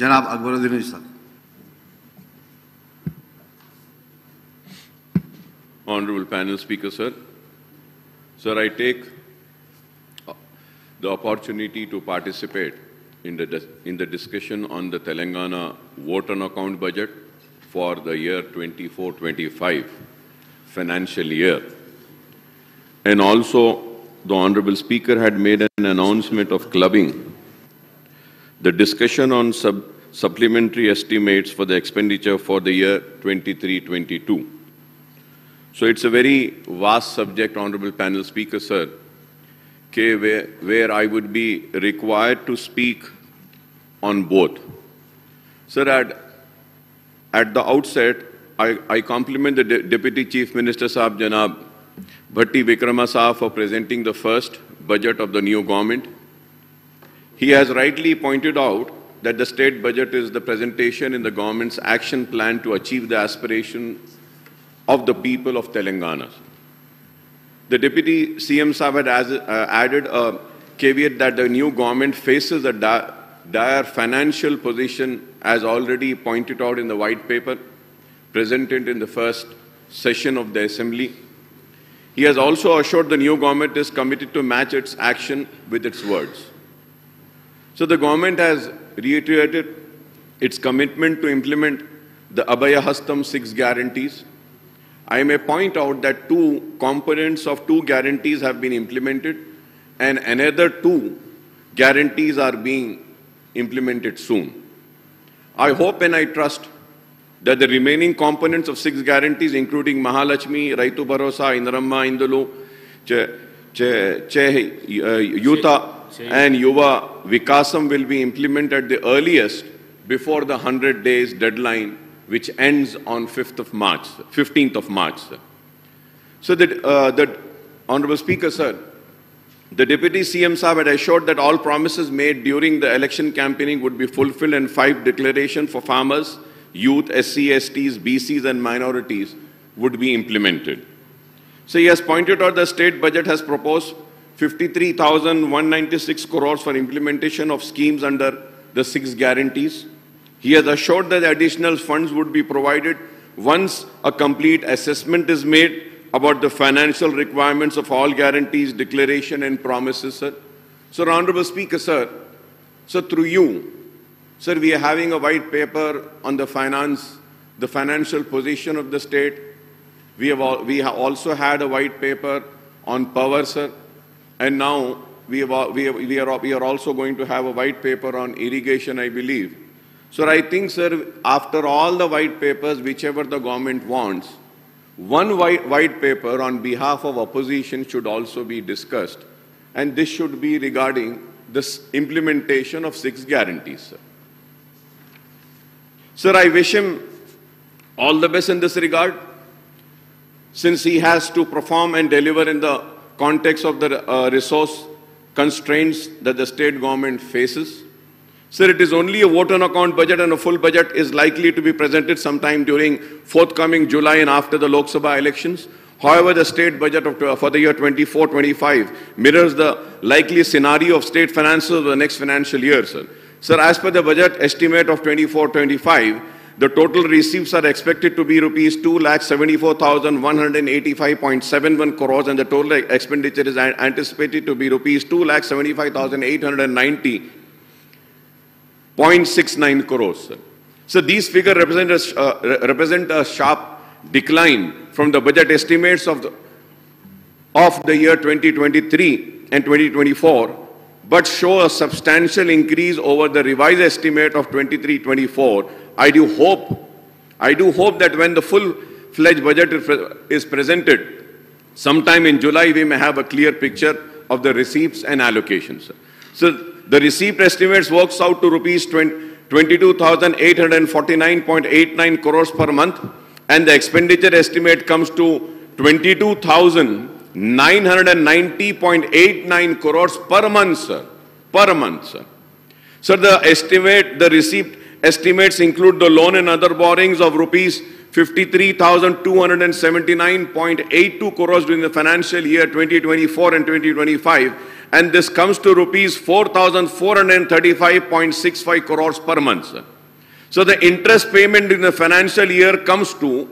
जनाब अकबरुद्दीन साहब Honorable panel speaker, sir. Sir, I take uh, the opportunity to participate in the, dis- in the discussion on the Telangana vote on account budget for the year 24-25 financial year. And also, the Honorable Speaker had made an announcement of clubbing the discussion on sub- supplementary estimates for the expenditure for the year 23-22. So it's a very vast subject, Honorable Panel Speaker, sir, okay, where, where I would be required to speak on both. Sir, at, at the outset, I, I compliment the De- Deputy Chief Minister Saab Janab Bhatti Vikrama Saab for presenting the first budget of the new government. He has rightly pointed out that the state budget is the presentation in the government's action plan to achieve the aspiration of the people of Telangana. The Deputy CM Saab had as, uh, added a caveat that the new government faces a di- dire financial position as already pointed out in the white paper presented in the first session of the Assembly. He has also assured the new government is committed to match its action with its words. So the government has reiterated its commitment to implement the Abhaya Hastam six guarantees. I may point out that two components of two guarantees have been implemented and another two guarantees are being implemented soon. I hope and I trust that the remaining components of six guarantees, including Mahalakshmi, Raitu Bharosa, Indaramma, Indulu, Che, che, che, uh, Yuta, and Yuva Vikasam will be implemented the earliest before the 100 days deadline, which ends on 5th of March, 15th of March. So that, uh, that Honorable Speaker, sir, the Deputy CM Saab had assured that all promises made during the election campaigning would be fulfilled and five declarations for farmers, youth, SC, STs, BCs and minorities would be implemented. So he has pointed out the state budget has proposed 53,196 crores for implementation of schemes under the six guarantees. He has assured that additional funds would be provided once a complete assessment is made about the financial requirements of all guarantees, declaration and promises, sir. So, Honorable Speaker, sir, so through you, sir, we are having a white paper on the finance, the financial position of the state. We have, we have also had a white paper on power, sir. And now we, have, we, have, we, are, we are also going to have a white paper on irrigation, I believe. So I think, sir, after all the white papers, whichever the government wants, one white, white paper on behalf of opposition should also be discussed. And this should be regarding this implementation of six guarantees, sir. Sir, I wish him all the best in this regard, since he has to perform and deliver in the context of the uh, resource constraints that the state government faces. Sir, it is only a vote on account budget and a full budget is likely to be presented sometime during forthcoming July and after the Lok Sabha elections. However, the state budget of, for the year 24-25 mirrors the likely scenario of state finances of the next financial year, sir. Sir, as per the budget estimate of 24-25, the total receipts are expected to be rupees 2,74,185.71 crores and the total expenditure is anticipated to be rupees 2,75,890.69 crores. So these figures represent a, uh, represent a sharp decline from the budget estimates of the, of the year 2023 and 2024, but show a substantial increase over the revised estimate of 23-24. I do hope, I do hope that when the full-fledged budget is presented, sometime in July, we may have a clear picture of the receipts and allocations. So the receipt estimates works out to rupees 20 22,849.89 crores per month, and the expenditure estimate comes to 22,990.89 crores per month, sir. Per month, sir. So the estimate, the receipt estimates include the loan and other borrowings of rupees 53,279.82 crores during the financial year 2024 and 2025, and this comes to rupees 4,435.65 crores per month. So the interest payment in the financial year comes to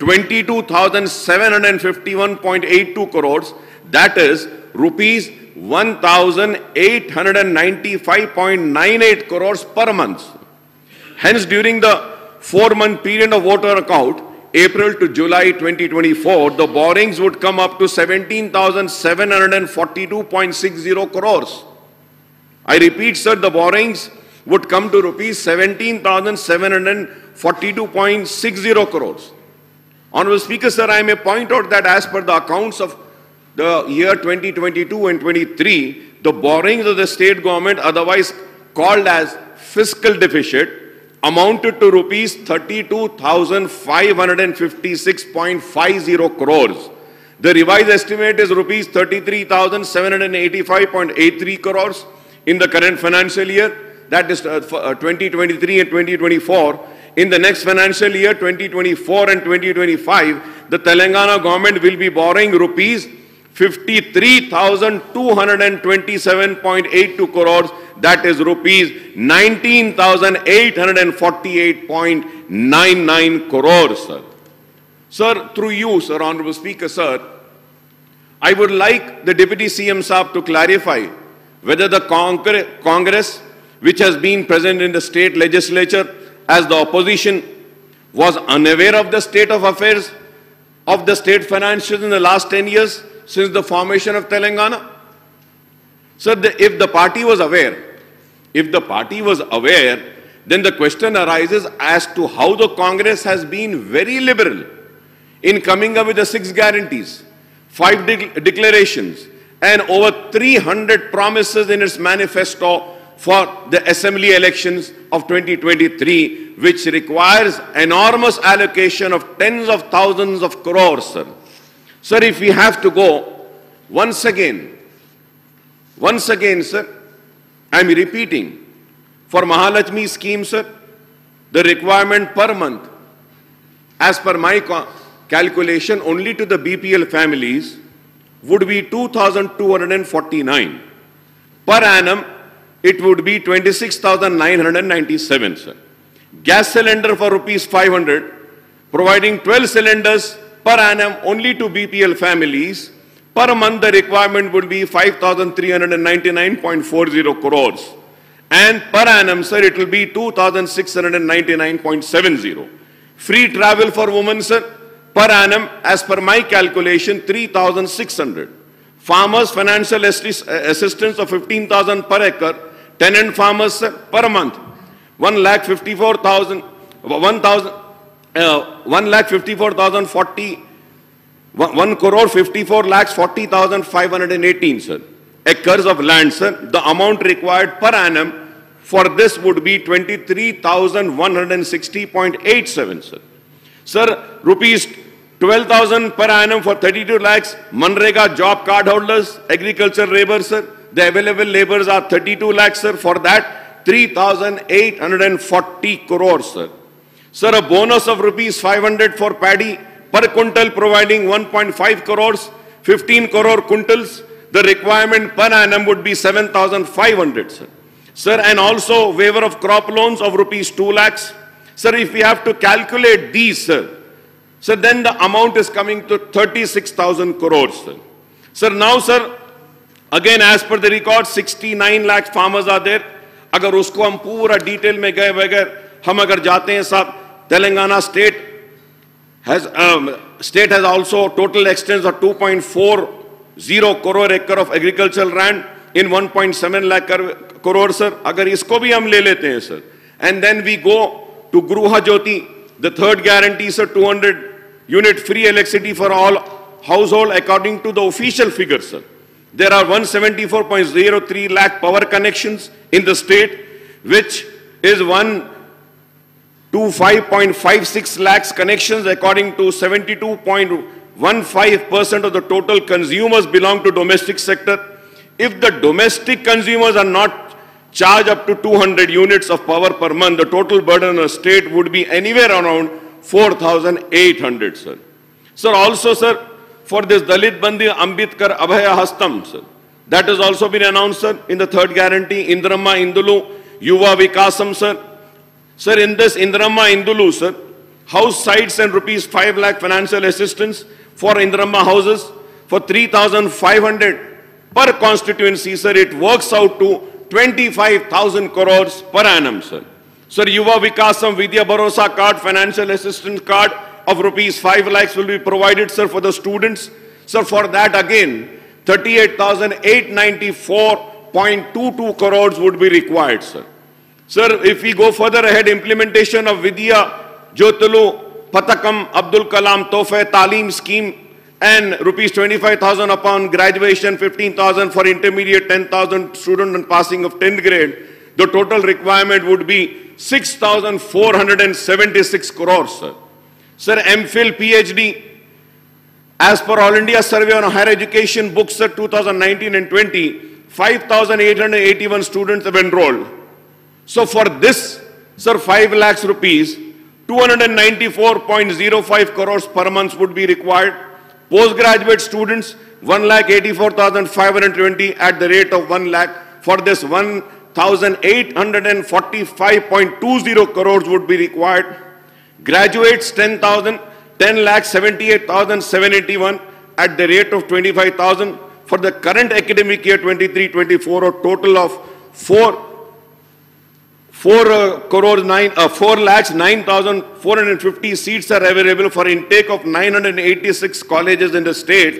22,751.82 crores, that is rupees 1,895.98 crores per month. Hence, during the four-month period of vote on account, April to July 2024, the borrowings would come up to 17,742.60 crores. I repeat, sir, the borrowings would come to rupees 17,742.60 crores. Honorable Speaker, sir, I may point out that as per the accounts of the year 2022 and 23, the borrowings of the state government, otherwise called as fiscal deficit, amounted to rupees 32,556.50 crores. The revised estimate is rupees 33,785.83 crores in the current financial year, that is uh, uh 2023 and 2024. In the next financial year, 2024 and 2025, the Telangana government will be borrowing rupees 53,227.82 crores that is rupees 19,848.99 crores, sir. Sir, through you, sir, Honorable Speaker, sir, I would like the Deputy CM Saab to clarify whether the Congress, which has been present in the state legislature as the opposition, was unaware of the state of affairs of the state financials in the last 10 years since the formation of Telangana? Sir, the, if the party was aware, if the party was aware, then the question arises as to how the Congress has been very liberal in coming up with the six guarantees, five de declarations, and over 300 promises in its manifesto for the assembly elections of 2023, which requires enormous allocation of tens of thousands of crores, sir. Sir, if we have to go once again, once again, sir, I am repeating, for Mahalakshmi scheme, sir, the requirement per month, as per my calculation, only to the BPL families would be 2,249. Per annum, it would be 26,997, sir. Gas cylinder for rupees 500, providing 12 cylinders per annum only to BPL families, per month the requirement would be 5,399.40 crores. And per annum, sir, it will be 2,699.70. Free travel for women, sir, per annum, as per my calculation, 3,600. Farmers financial assistance of 15,000 per acre. Tenant farmers, sir, per month, 1 lakh 54,000, 1,000, uh, 1 lakh 54,040, 1 crore 54 lakhs 40,518, sir. Acres of land, sir. The amount required per annum for this would be 23,160.87, sir. Sir, rupees 12,000 per annum for 32 lakhs, Manrega job card holders, agriculture labor, sir. The available laborers are 32 lakhs, sir. For that, 3,840 crores, sir. Sir, a bonus of rupees 500 for paddy per quintal providing 1.5 crores, 15 crore quintals. The requirement per annum would be 7,500, sir. Sir, and also waiver of crop loans of rupees 2 lakhs. Sir, if we have to calculate these, sir, so then the amount is coming to 36,000 crores, sir. Sir, now, sir, again, as per the record, 69 lakh farmers are there. अगर उसको हम पूरा detail में गए बगैर हम अगर जाते हैं साहब Telangana state has um, state has also total extents of 2.40 crore acre of agricultural land in 1.7 lakh crore sir. Hum le lete hain sir. And then we go to gruha jyoti the third guarantee sir 200 unit free electricity for all household according to the official figures sir. There are 174.03 lakh power connections in the state which is one to 5.56 lakhs connections according to 72.15% of the total consumers belong to domestic sector. If the domestic consumers are not charged up to 200 units of power per month, the total burden on the state would be anywhere around 4,800, sir. Sir, also, sir, for this Dalit Bandi Ambedkar Abhaya Hastam, sir, that has also been announced, sir, in the third guarantee, Indramma Indulu, Yuva Vikasam, sir. Sir, in this Indramma Indulu, sir, house sites and rupees 5 lakh financial assistance for Indramma houses for 3,500 per constituency, sir, it works out to 25,000 crores per annum, sir. Sir, Yuva Vikasam Vidya Bharosa card, financial assistance card of rupees 5 lakhs will be provided, sir, for the students. Sir, for that again, 38,894.22 crores would be required, sir. Sir, if we go further ahead, implementation of Vidya Jyotilu Patakam Abdul Kalam Tofe Talim scheme and rupees 25,000 upon graduation, 15,000 for intermediate, 10,000 student and passing of 10th grade, the total requirement would be 6,476 crores, sir. Sir, MPhil, PhD, as per All India Survey on Higher Education books, sir, 2019 and 20, 5,881 students have enrolled. So for this, sir, 5 lakhs rupees, 294.05 crores per month would be required. Postgraduate students, 1,84,520 at the rate of 1 lakh. For this, 1,845.20 crores would be required. Graduates, 10,000, 10 lakh 78,781 at the rate of 25,000. For the current academic year 23-24, a total of 4 4 uh, crores 9 uh, 4 lakhs 9450 seats are available for intake of 986 colleges in the state.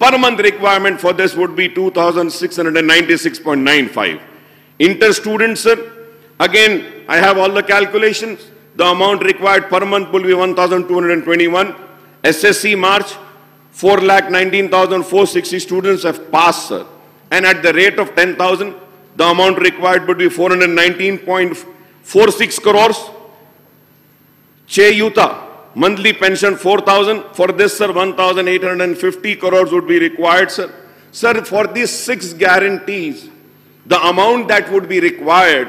Per month requirement for this would be 2696.95 inter students sir again i have all the calculations. The amount required per month will be 1221 ssc march 4 lakh 19460 students have passed sir. And at the rate of 10000 the amount required would be 419.46 crores. Che Yuta, monthly pension 4,000. For this, sir, 1,850 crores would be required, sir. Sir, for these six guarantees, the amount that would be required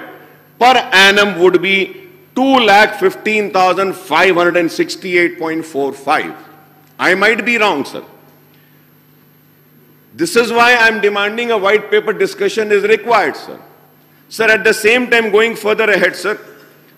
per annum would be 2,15,568.45. I might be wrong, sir. This is why I am demanding a white paper discussion is required, sir. Sir, at the same time, going further ahead, sir,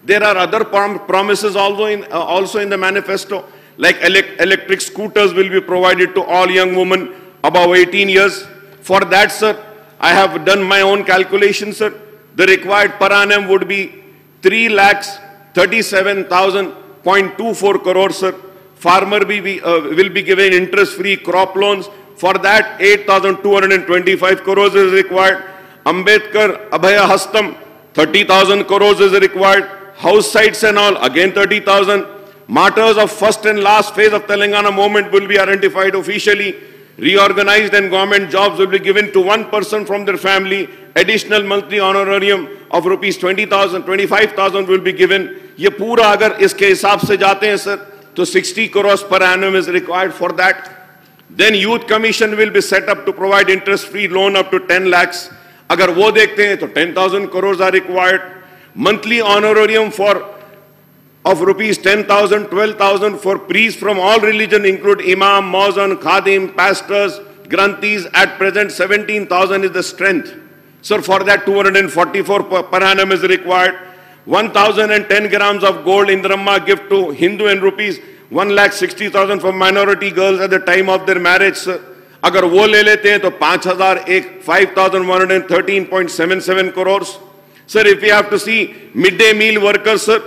there are other prom promises also in, uh, also in the manifesto, like elect electric scooters will be provided to all young women above 18 years. For that, sir, I have done my own calculations, sir. The required per annum would be 3 lakhs 37,000.24 crores, sir. Farmer be, uh, will be given interest-free crop loans for that, 8,225 crores is required. Ambedkar Abhaya Hastam, 30,000 crores is required. House sites and all, again 30,000. Martyrs of first and last phase of Telangana movement will be identified officially. Reorganized and government jobs will be given to one person from their family. Additional monthly honorarium of rupees 20,000, 25,000 will be given. ये पूरा अगर इसके हिसाब से जाते हैं sir तो 60 crores per annum is required for that. Then youth commission will be set up to provide interest-free loan up to ten lakhs. If वो see हैं तो ten thousand crore are required monthly of rupees 10,000, 12,000 for priests from all religion include imam, mazan, khadim, pastors, granthis. At present, 17,000 is the strength. So for that, 244 per, per annum is required. 1,010 grams of gold Indramma gift to Hindu and rupees 1 1,60,000 for minority girls at the time of their marriage, sir. अगर वो ले लेते 5,113.77 crores. Sir, if we have to see midday meal workers, sir,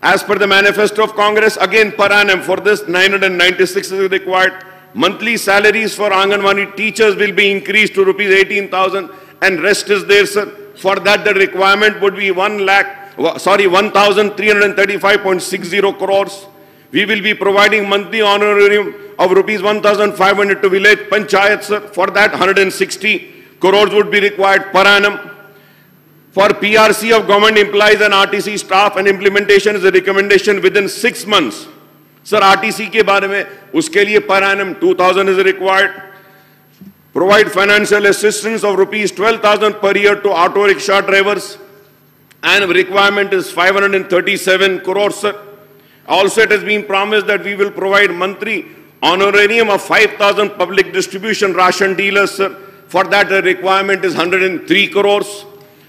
as per the manifesto of Congress, again per for this 996 is required. Monthly salaries for Anganwadi teachers will be increased to rupees 18,000 and rest is there, sir. For that, the requirement would be 1 lakh, sorry, 1,335.60 crores. We will be providing monthly honorarium of rupees 1,500 to village panchayats. For that, 160 crores would be required per annum. For PRC of government employees and RTC staff and implementation is a recommendation within six months. Sir, RTC ke बारे में उसके लिए per annum 2,000 is required. Provide financial assistance of rupees 12,000 per year to auto rickshaw drivers and requirement is 537 crores, sir. Also, it has been promised that we will provide monthly honorarium of 5,000 public distribution ration dealers, sir. For that, the requirement is 103 crores.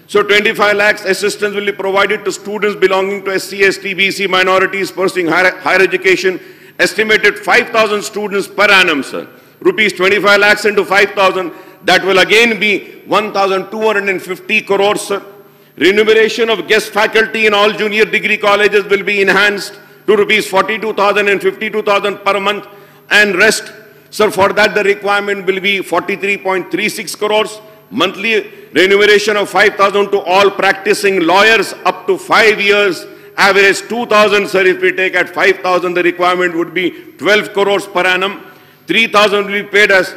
So 25 lakhs assistance will be provided to students belonging to SC, ST, BC minorities pursuing higher, higher education. Estimated 5,000 students per annum, sir. Rupees 25 lakhs into 5,000. That will again be 1,250 crores, sir. Remuneration of guest faculty in all junior degree colleges will be enhanced to rupees 42,000 and 52,000 per month and rest. Sir, for that the requirement will be 43.36 crores. Monthly remuneration of 5,000 to all practicing lawyers up to five years. Average 2,000, sir, if we take at 5,000, the requirement would be 12 crores per annum. 3,000 will be paid as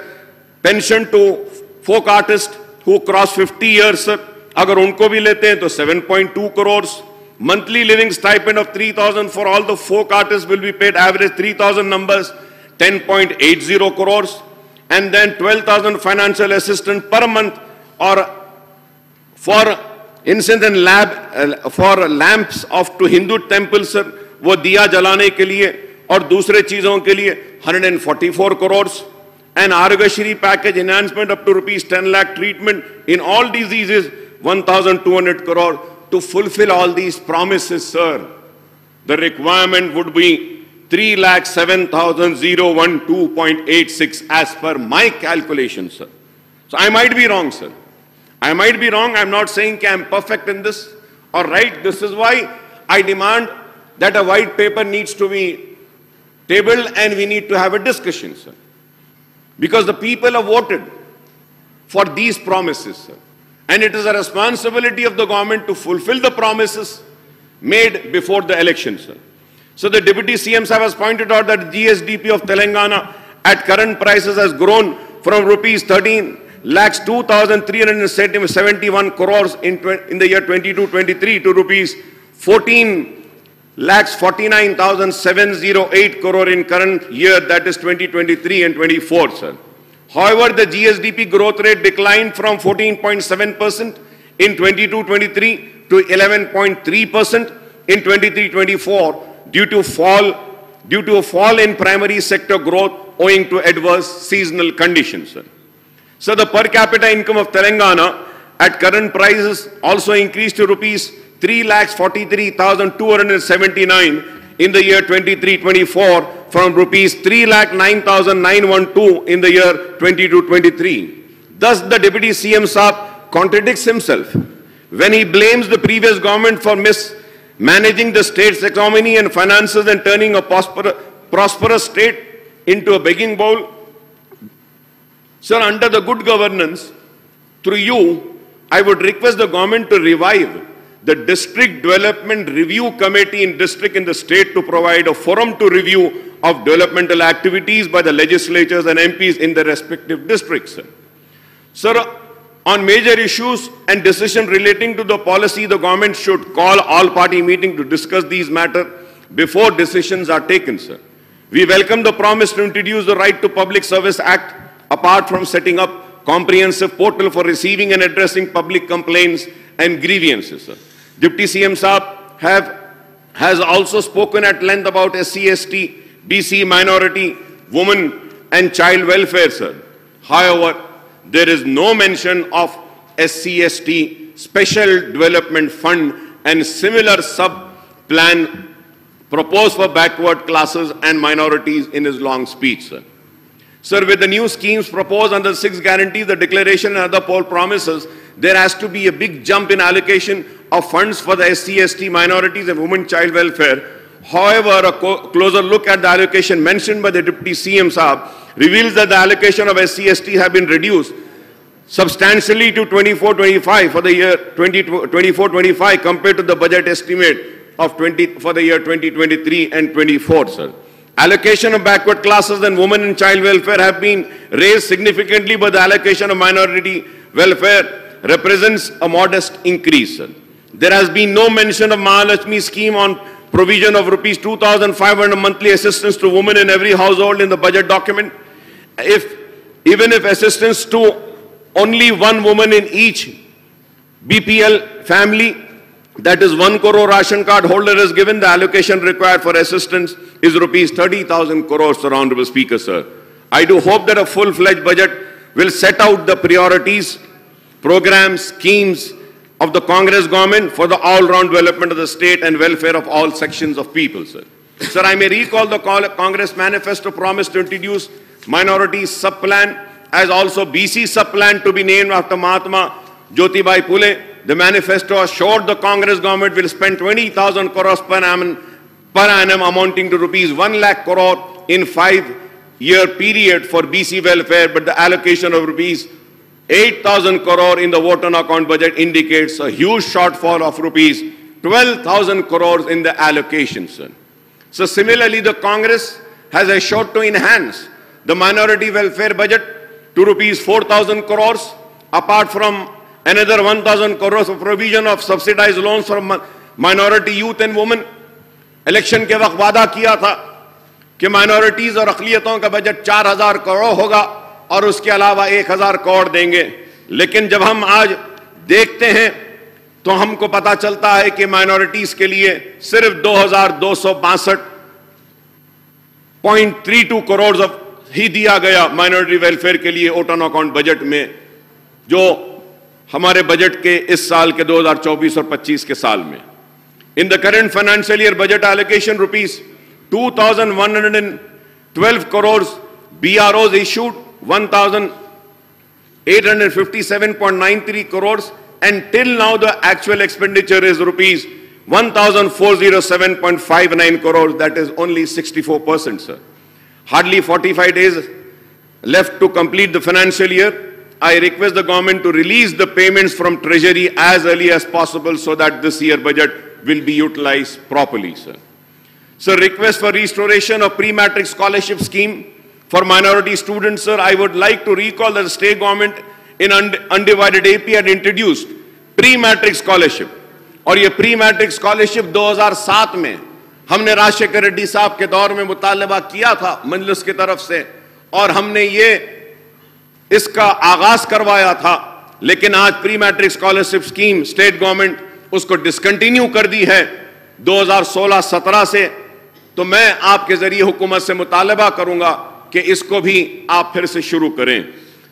pension to folk artists who cross 50 years, sir. अगर उनको भी लेते हैं तो 7.2 crores. Monthly living stipend of 3,000 for all the folk artists will be paid average 3,000 numbers, 10.80 crores. And then 12,000 financial assistance per month or for instance in lab uh, for lamps of to Hindu temples sir, वो दिया जलाने के लिए और दूसरे चीज़ों के लिए 144 crores and Argashri package enhancement up to rupees 10 lakh treatment in all diseases 1200 crore to fulfill all these promises, sir, the requirement would be 3 lakh 7,012.86 as per my calculation, sir. So I might be wrong, sir. I might be wrong. I'm not saying I'm perfect in this. or right. this is why I demand that a white paper needs to be tabled and we need to have a discussion, sir. Because the people have voted for these promises, sir. And it is a responsibility of the government to fulfill the promises made before the elections. So the Deputy CM has pointed out that GSDP of Telangana at current prices has grown from rupees 13 lakhs 2,371 crores in, in the year 22-23 to rupees 14 lakhs 49,708 crore in current year that is 2023 and 24 sir. However, the GSDP growth rate declined from 14.7% in 22-23 to 11.3% in 23-24 due to fall due to a fall in primary sector growth owing to adverse seasonal conditions. So the per capita income of Telangana at current prices also increased to rupees 3,43,279 in the year 23-24 from rupees 3 lakh 9,912 in the year 22-23. Thus, the Deputy CM Saab contradicts himself when he blames the previous government for mismanaging the state's economy and finances and turning a prosperous state into a begging bowl. Sir, under the good governance, through you, I would request the government to revive the district development review committee in district in the state to provide a forum to review of developmental activities by the legislatures and MPs in their respective districts. Sir, on major issues and decisions relating to the policy, the government should call all party meeting to discuss these matters before decisions are taken, sir. We welcome the promise to introduce the Right to Public Service Act apart from setting up comprehensive portal for receiving and addressing public complaints and grievances. Deputy CM Saab have, has also spoken at length about SC, ST, BC minority, women and child welfare, sir. However, there is no mention of SC, ST, Special Development Fund and similar sub-plan proposed for backward classes and minorities in his long speech, sir. Sir, with the new schemes proposed under six guarantees, the declaration and other poll promises, there has to be a big jump in allocation of funds for the SC, ST, minorities and women child welfare. However, a closer look at the allocation mentioned by the Deputy CM Saab reveals that the allocation of SC, ST have been reduced substantially to 24-25 for the year 24-25 compared to the budget estimate of 20 for the year 2023 and 24, sir. Allocation of backward classes and women and child welfare have been raised significantly, but the allocation of minority welfare represents a modest increase. There has been no mention of Mahalakshmi scheme on provision of rupees 2,500 monthly assistance to women in every household in the budget document. If even if assistance to only one woman in each BPL family that is 1 crore ration card holder is given, the allocation required for assistance is rupees 30,000 crores, Honorable Speaker, sir. I do hope that a full-fledged budget will set out the priorities, programs, schemes of the Congress government for the all-round development of the state and welfare of all sections of people, sir. sir, I may recall the Congress manifesto promised to introduce minority sub-plan as also BC sub-plan to be named after Mahatma Jyotibai Phule. The manifesto assured the Congress government will spend 20,000 crores per annum, per annum amounting to rupees 1 lakh crore in five-year period for BC welfare, but the allocation of rupees 8,000 crore in the vote on account budget indicates a huge shortfall of rupees 12,000 crores in the allocation. So similarly, the Congress has assured to enhance the minority welfare budget to rupees 4,000 crores, apart from another 1,000 crores of provision of subsidized loans for minority youth and women. Election के वक्त वादा किया था कि minorities और अकलियतों का budget 4000 crore होगा और उसके अलावा 1000 करोड़ देंगे लेकिन जब हम आज देखते हैं तो हमको पता चलता है कि माइनॉरिटीज के लिए सिर्फ़ दो करोड़ ही दिया गया माइनॉरिटी वेलफेयर के लिए ओटन अकाउंट बजट में जो हमारे बजट के इस साल के 2024 और 25 के साल में। In the current financial year budget allocation rupees two thousand one 2112 crore BROs issued 1857.93 crore and till now the actual expenditure is rupees 1407.59 crore that is only 64 percent sir hardly 45 days left to complete the financial year I request the government to release the payments from treasury as early as possible so that this year budget will be utilized properly, sir. So request for restoration of pre-matric scholarship scheme for minority students, sir. I would like to recall that the state government in undivided AP had introduced pre-matric scholarship. और ये matric scholarship 2007 में हमने राजशेखर रेड्डी साहब के दौर में मुतालबा किया था मंजलिस की तरफ़ से और हमने ये इसका आगाज़ करवाया था, लेकिन आज pre matric scholarship scheme state government उसको डिसकंटिन्यू कर दी है 2016-17 से। तो मैं आपके ज़रिए हुकूमत से मुतालबा करूँगा कि इसको भी आप फिर से शुरू करें।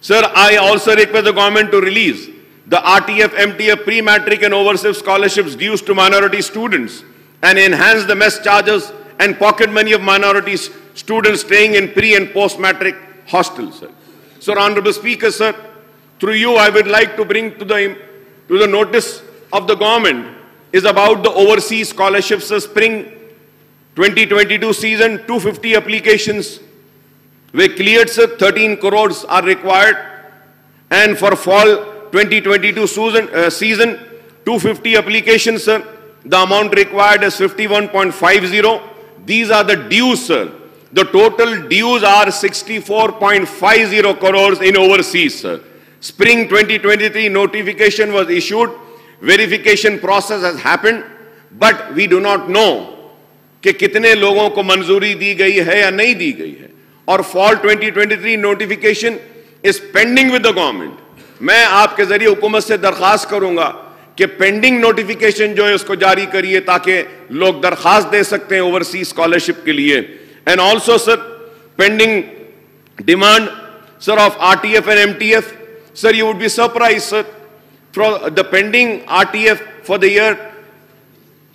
Sir I also request the government to release the R T F M T F pre matric and overseas scholarship dues to minority students and enhance the mess charges and pocket money of minority student staying in pre and post matric hostel sir Sir. Honorable Speaker, sir, through you I would like to bring to the, to the notice of the government is about the overseas scholarships. Sir. Spring 2022 season, 250 applications were cleared, sir. 13 crores are required. And for fall 2022 season, uh, season 250 applications, sir. The amount required is 51.50. These are the dues, sir. The total dues are 64.50 crores in overseas. Spring 2023 notification was issued. Verification process has happened. But we do not know कि कितने लोगों को मंजूरी दी गई है या नहीं दी गई है और fall 2023 notification is pending with the government मैं आपके ज़रिए हुकूमत से दरखास्त करूँगा कि पेंडिंग नोटिफिकेशन जो है उसको जारी करिए ताकि लोग दरखास्त दे सकते हैं ओवरसीज स्कॉलरशिप के लिए And also, sir, pending demand, sir, of RTF and MTF, sir, you would be surprised, sir, for the pending RTF for the year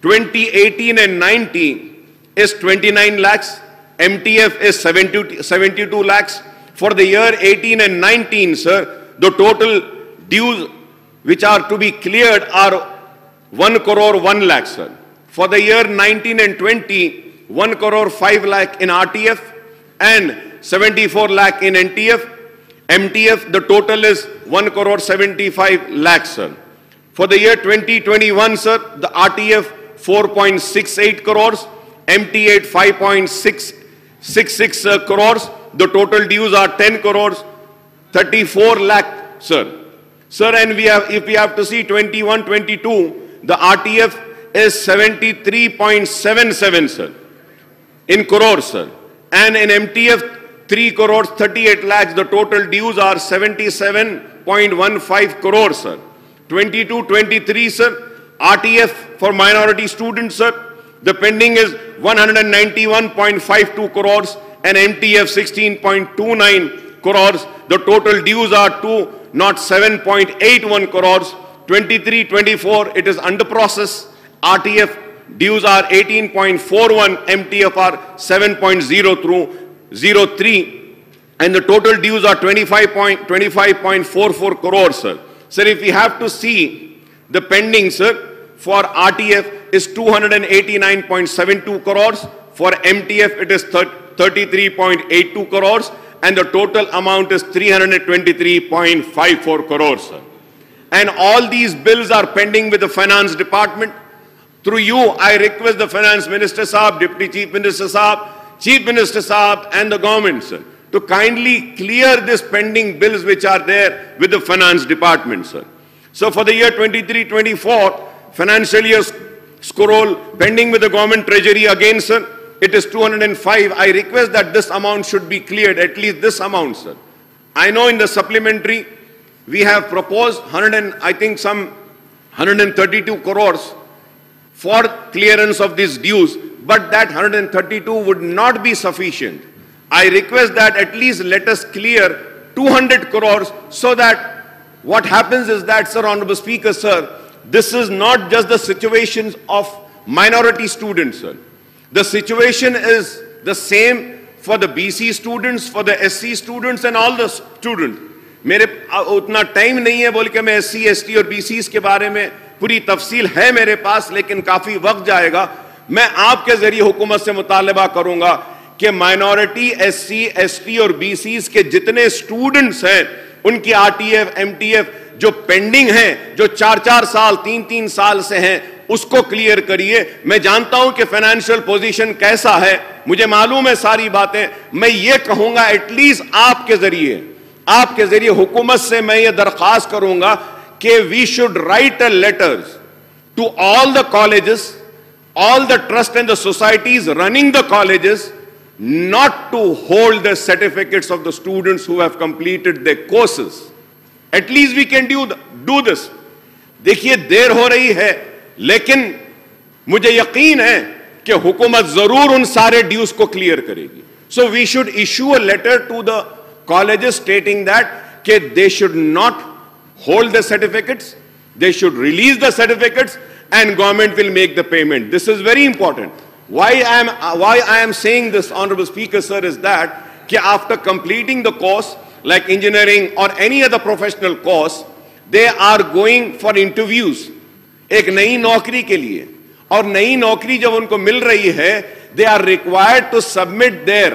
2018 and 19 is 29 lakhs, MTF is 70, 72 lakhs. For the year 18 and 19, sir, the total dues which are to be cleared are 1 crore 1 lakh, sir. For the year 19 and 20, 1 crore 5 lakh in RTF and 74 lakh in NTF. MTF, the total is 1 crore 75 lakh, sir. For the year 2021, sir, the RTF 4.68 crores, MTF 5.666 uh, crores. The total dues are 10 crores 34 lakh, sir. Sir, and we have, if we have to see 21, 22, the RTF is 73.77, sir, in crores, sir. And in MTF, 3 crores 38 lakhs, the total dues are 77.15 crores, sir. 22, 23, sir, RTF for minority students, sir. The pending is 191.52 crores and MTF 16.29 crores. The total dues are 2 not 7.81 crores. 23-24, it is under process. RTF dues are 18.41, MTF are 7.0 through 03, and the total dues are 25.25.44 crores, sir. Sir, if we have to see the pending, sir, for RTF is 289.72 crores. For MTF, it is 33.82 crores. And the total amount is 323.54 crores, sir. And all these bills are pending with the finance department. Through you, I request the finance minister Saab, deputy chief minister Saab, chief minister Saab and the government, sir, to kindly clear this pending bills which are there with the finance department, sir. So for the year 23-24, financial year scroll pending with the government treasury again, sir, it is 205. I request that this amount should be cleared, at least this amount, sir. I know in the supplementary, we have proposed 100 and I think some 132 crores for clearance of these dues, but that 132 would not be sufficient. I request that at least let us clear 200 crores so that what happens is that, Sir Honorable Speaker, Sir, this is not just the situations of minority students, sir. The situation is the same for the BC students, for the SC students and all the students. मेरे उतना time नहीं है बोल के मैं S C S T और BCs के बारे में पूरी तफसील है मेरे पास, लेकिन काफ़ी वक्त जाएगा। मैं आपके ज़रिए हुकूमत से मुतालबा करूँगा कि minority S C, S T और बीसीस के जितने स्टूडेंट्स हैं, उनकी आरटीएफ एमटीएफ जो पेंडिंग है, जो चार चार साल तीन तीन साल से हैं, उसको क्लियर करिए। मैं जानता हूँ कि फाइनेंशियल पोजीशन कैसा है। मुझे मालूम है सारी बातें। मैं ये कहूँगा एटलीस्ट आपके ज़रिए आपके ज़रिए हुकूमत से मैं ये दरख्वास्त करूँगा कि we should write a letters to all the colleges all the trust and the societies running the colleges not to hold the certificates of the students who have completed the courses at least we can do do this देखिए, देर हो रही है, लेकिन मुझे यकीन है कि हुकूमत ज़रूर उन सारे ड्यूज को क्लियर करेगी। So we should issue a letter to the colleges stating that के they should not hold the certificates they should release the certificates and government will make the payment. This is very important. Why I am, why I am saying this, Honorable Speaker, sir, is that after completing the course, like engineering or any other professional course, they are going for interviews. एक नई नौकरी के लिए और नई नौकरी जब उनको मिल रही है they are required to submit their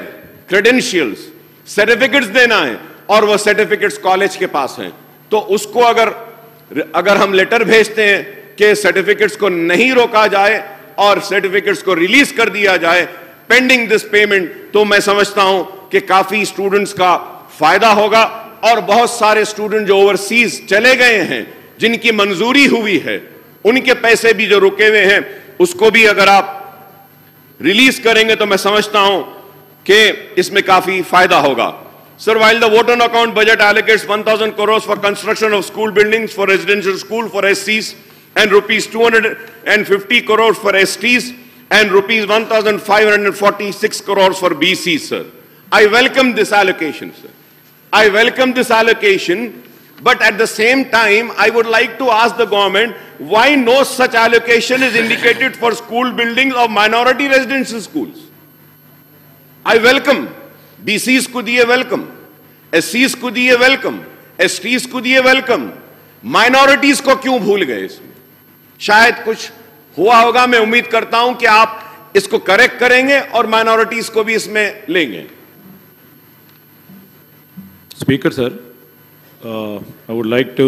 credentials certificates देना है और वो सर्टिफिकेट्स कॉलेज के पास हैं तो उसको अगर अगर हम लेटर भेजते हैं कि सर्टिफिकेट्स को नहीं रोका जाए और सर्टिफिकेट्स को रिलीज़ कर दिया जाए पेंडिंग दिस पेमेंट तो मैं समझता हूँ कि काफ़ी स्टूडेंट्स का फ़ायदा होगा और बहुत सारे स्टूडेंट जो ओवरसीज चले गए हैं, जिनकी मंजूरी हुई है, उनके पैसे भी जो रुके हुए हैं, उसको भी अगर आप रिलीज़ करेंगे तो मैं समझता हूँ कि इसमें काफ़ी फ़ायदा होगा। Sir, while the vote on account budget allocates 1,000 crores for construction of school buildings for residential school for SCs and rupees 250 crores for STs and rupees 1,546 crores for BC, sir. I welcome this allocation, sir. I welcome this allocation, but at the same time, I would like to ask the government why no such allocation is indicated for school buildings of minority residential schools. I welcome BCs को दिए welcome S को दिए welcome S को दिए welcome minorities को क्यों भूल गए इसमें? शायद कुछ हुआ होगा, मैं उम्मीद करता हूँ कि आप इसको करेक्ट करेंगे और माइनॉरिटीज को भी इसमें लेंगे। Speaker sir I would like to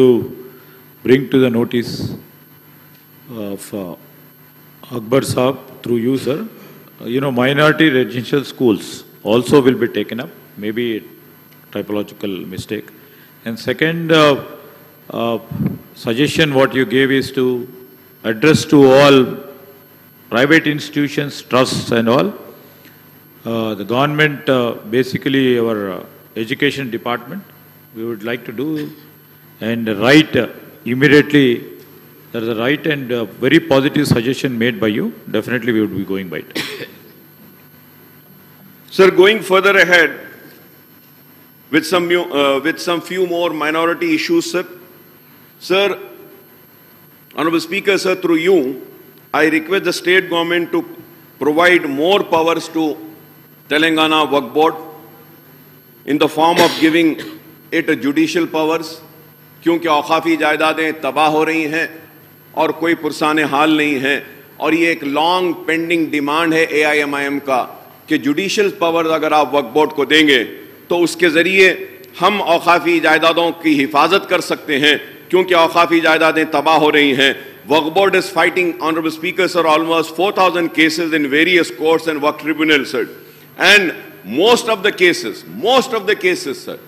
bring to the notice of Akbar sahib through you sir you know minority residential schools also will be taken up, maybe a typological mistake. And second uh, uh, suggestion what you gave is to address to all private institutions, trusts and all. Uh, the government, basically our education department, we would like to do and write immediately there is a right and uh, very positive suggestion made by you. Definitely we would be going by it. Sir, going further ahead with some, new, uh, with some few more minority issues, sir. Sir, Honorable Speaker, sir, through you, I request the state government to provide more powers to Telangana Work Board in the form of giving it a judicial powers, क्योंकि औकाफी जायदादें तबाह हो रही हैं और कोई पुरसान हाल नहीं है और ये एक लॉन्ग पेंडिंग डिमांड है एआईएमआईएम का कि जुडिशल पावर्स अगर आप वक्फ बोर्ड को देंगे तो उसके ज़रिए हम औकाफी जायदादों की हिफाजत कर सकते हैं, क्योंकि औकाफी जायदादें तबाह हो रही हैं। Waqf board is fighting honourable speaker sir almost four thousand cases in various courts and Waqf tribunal sir and most of the cases most of the cases sir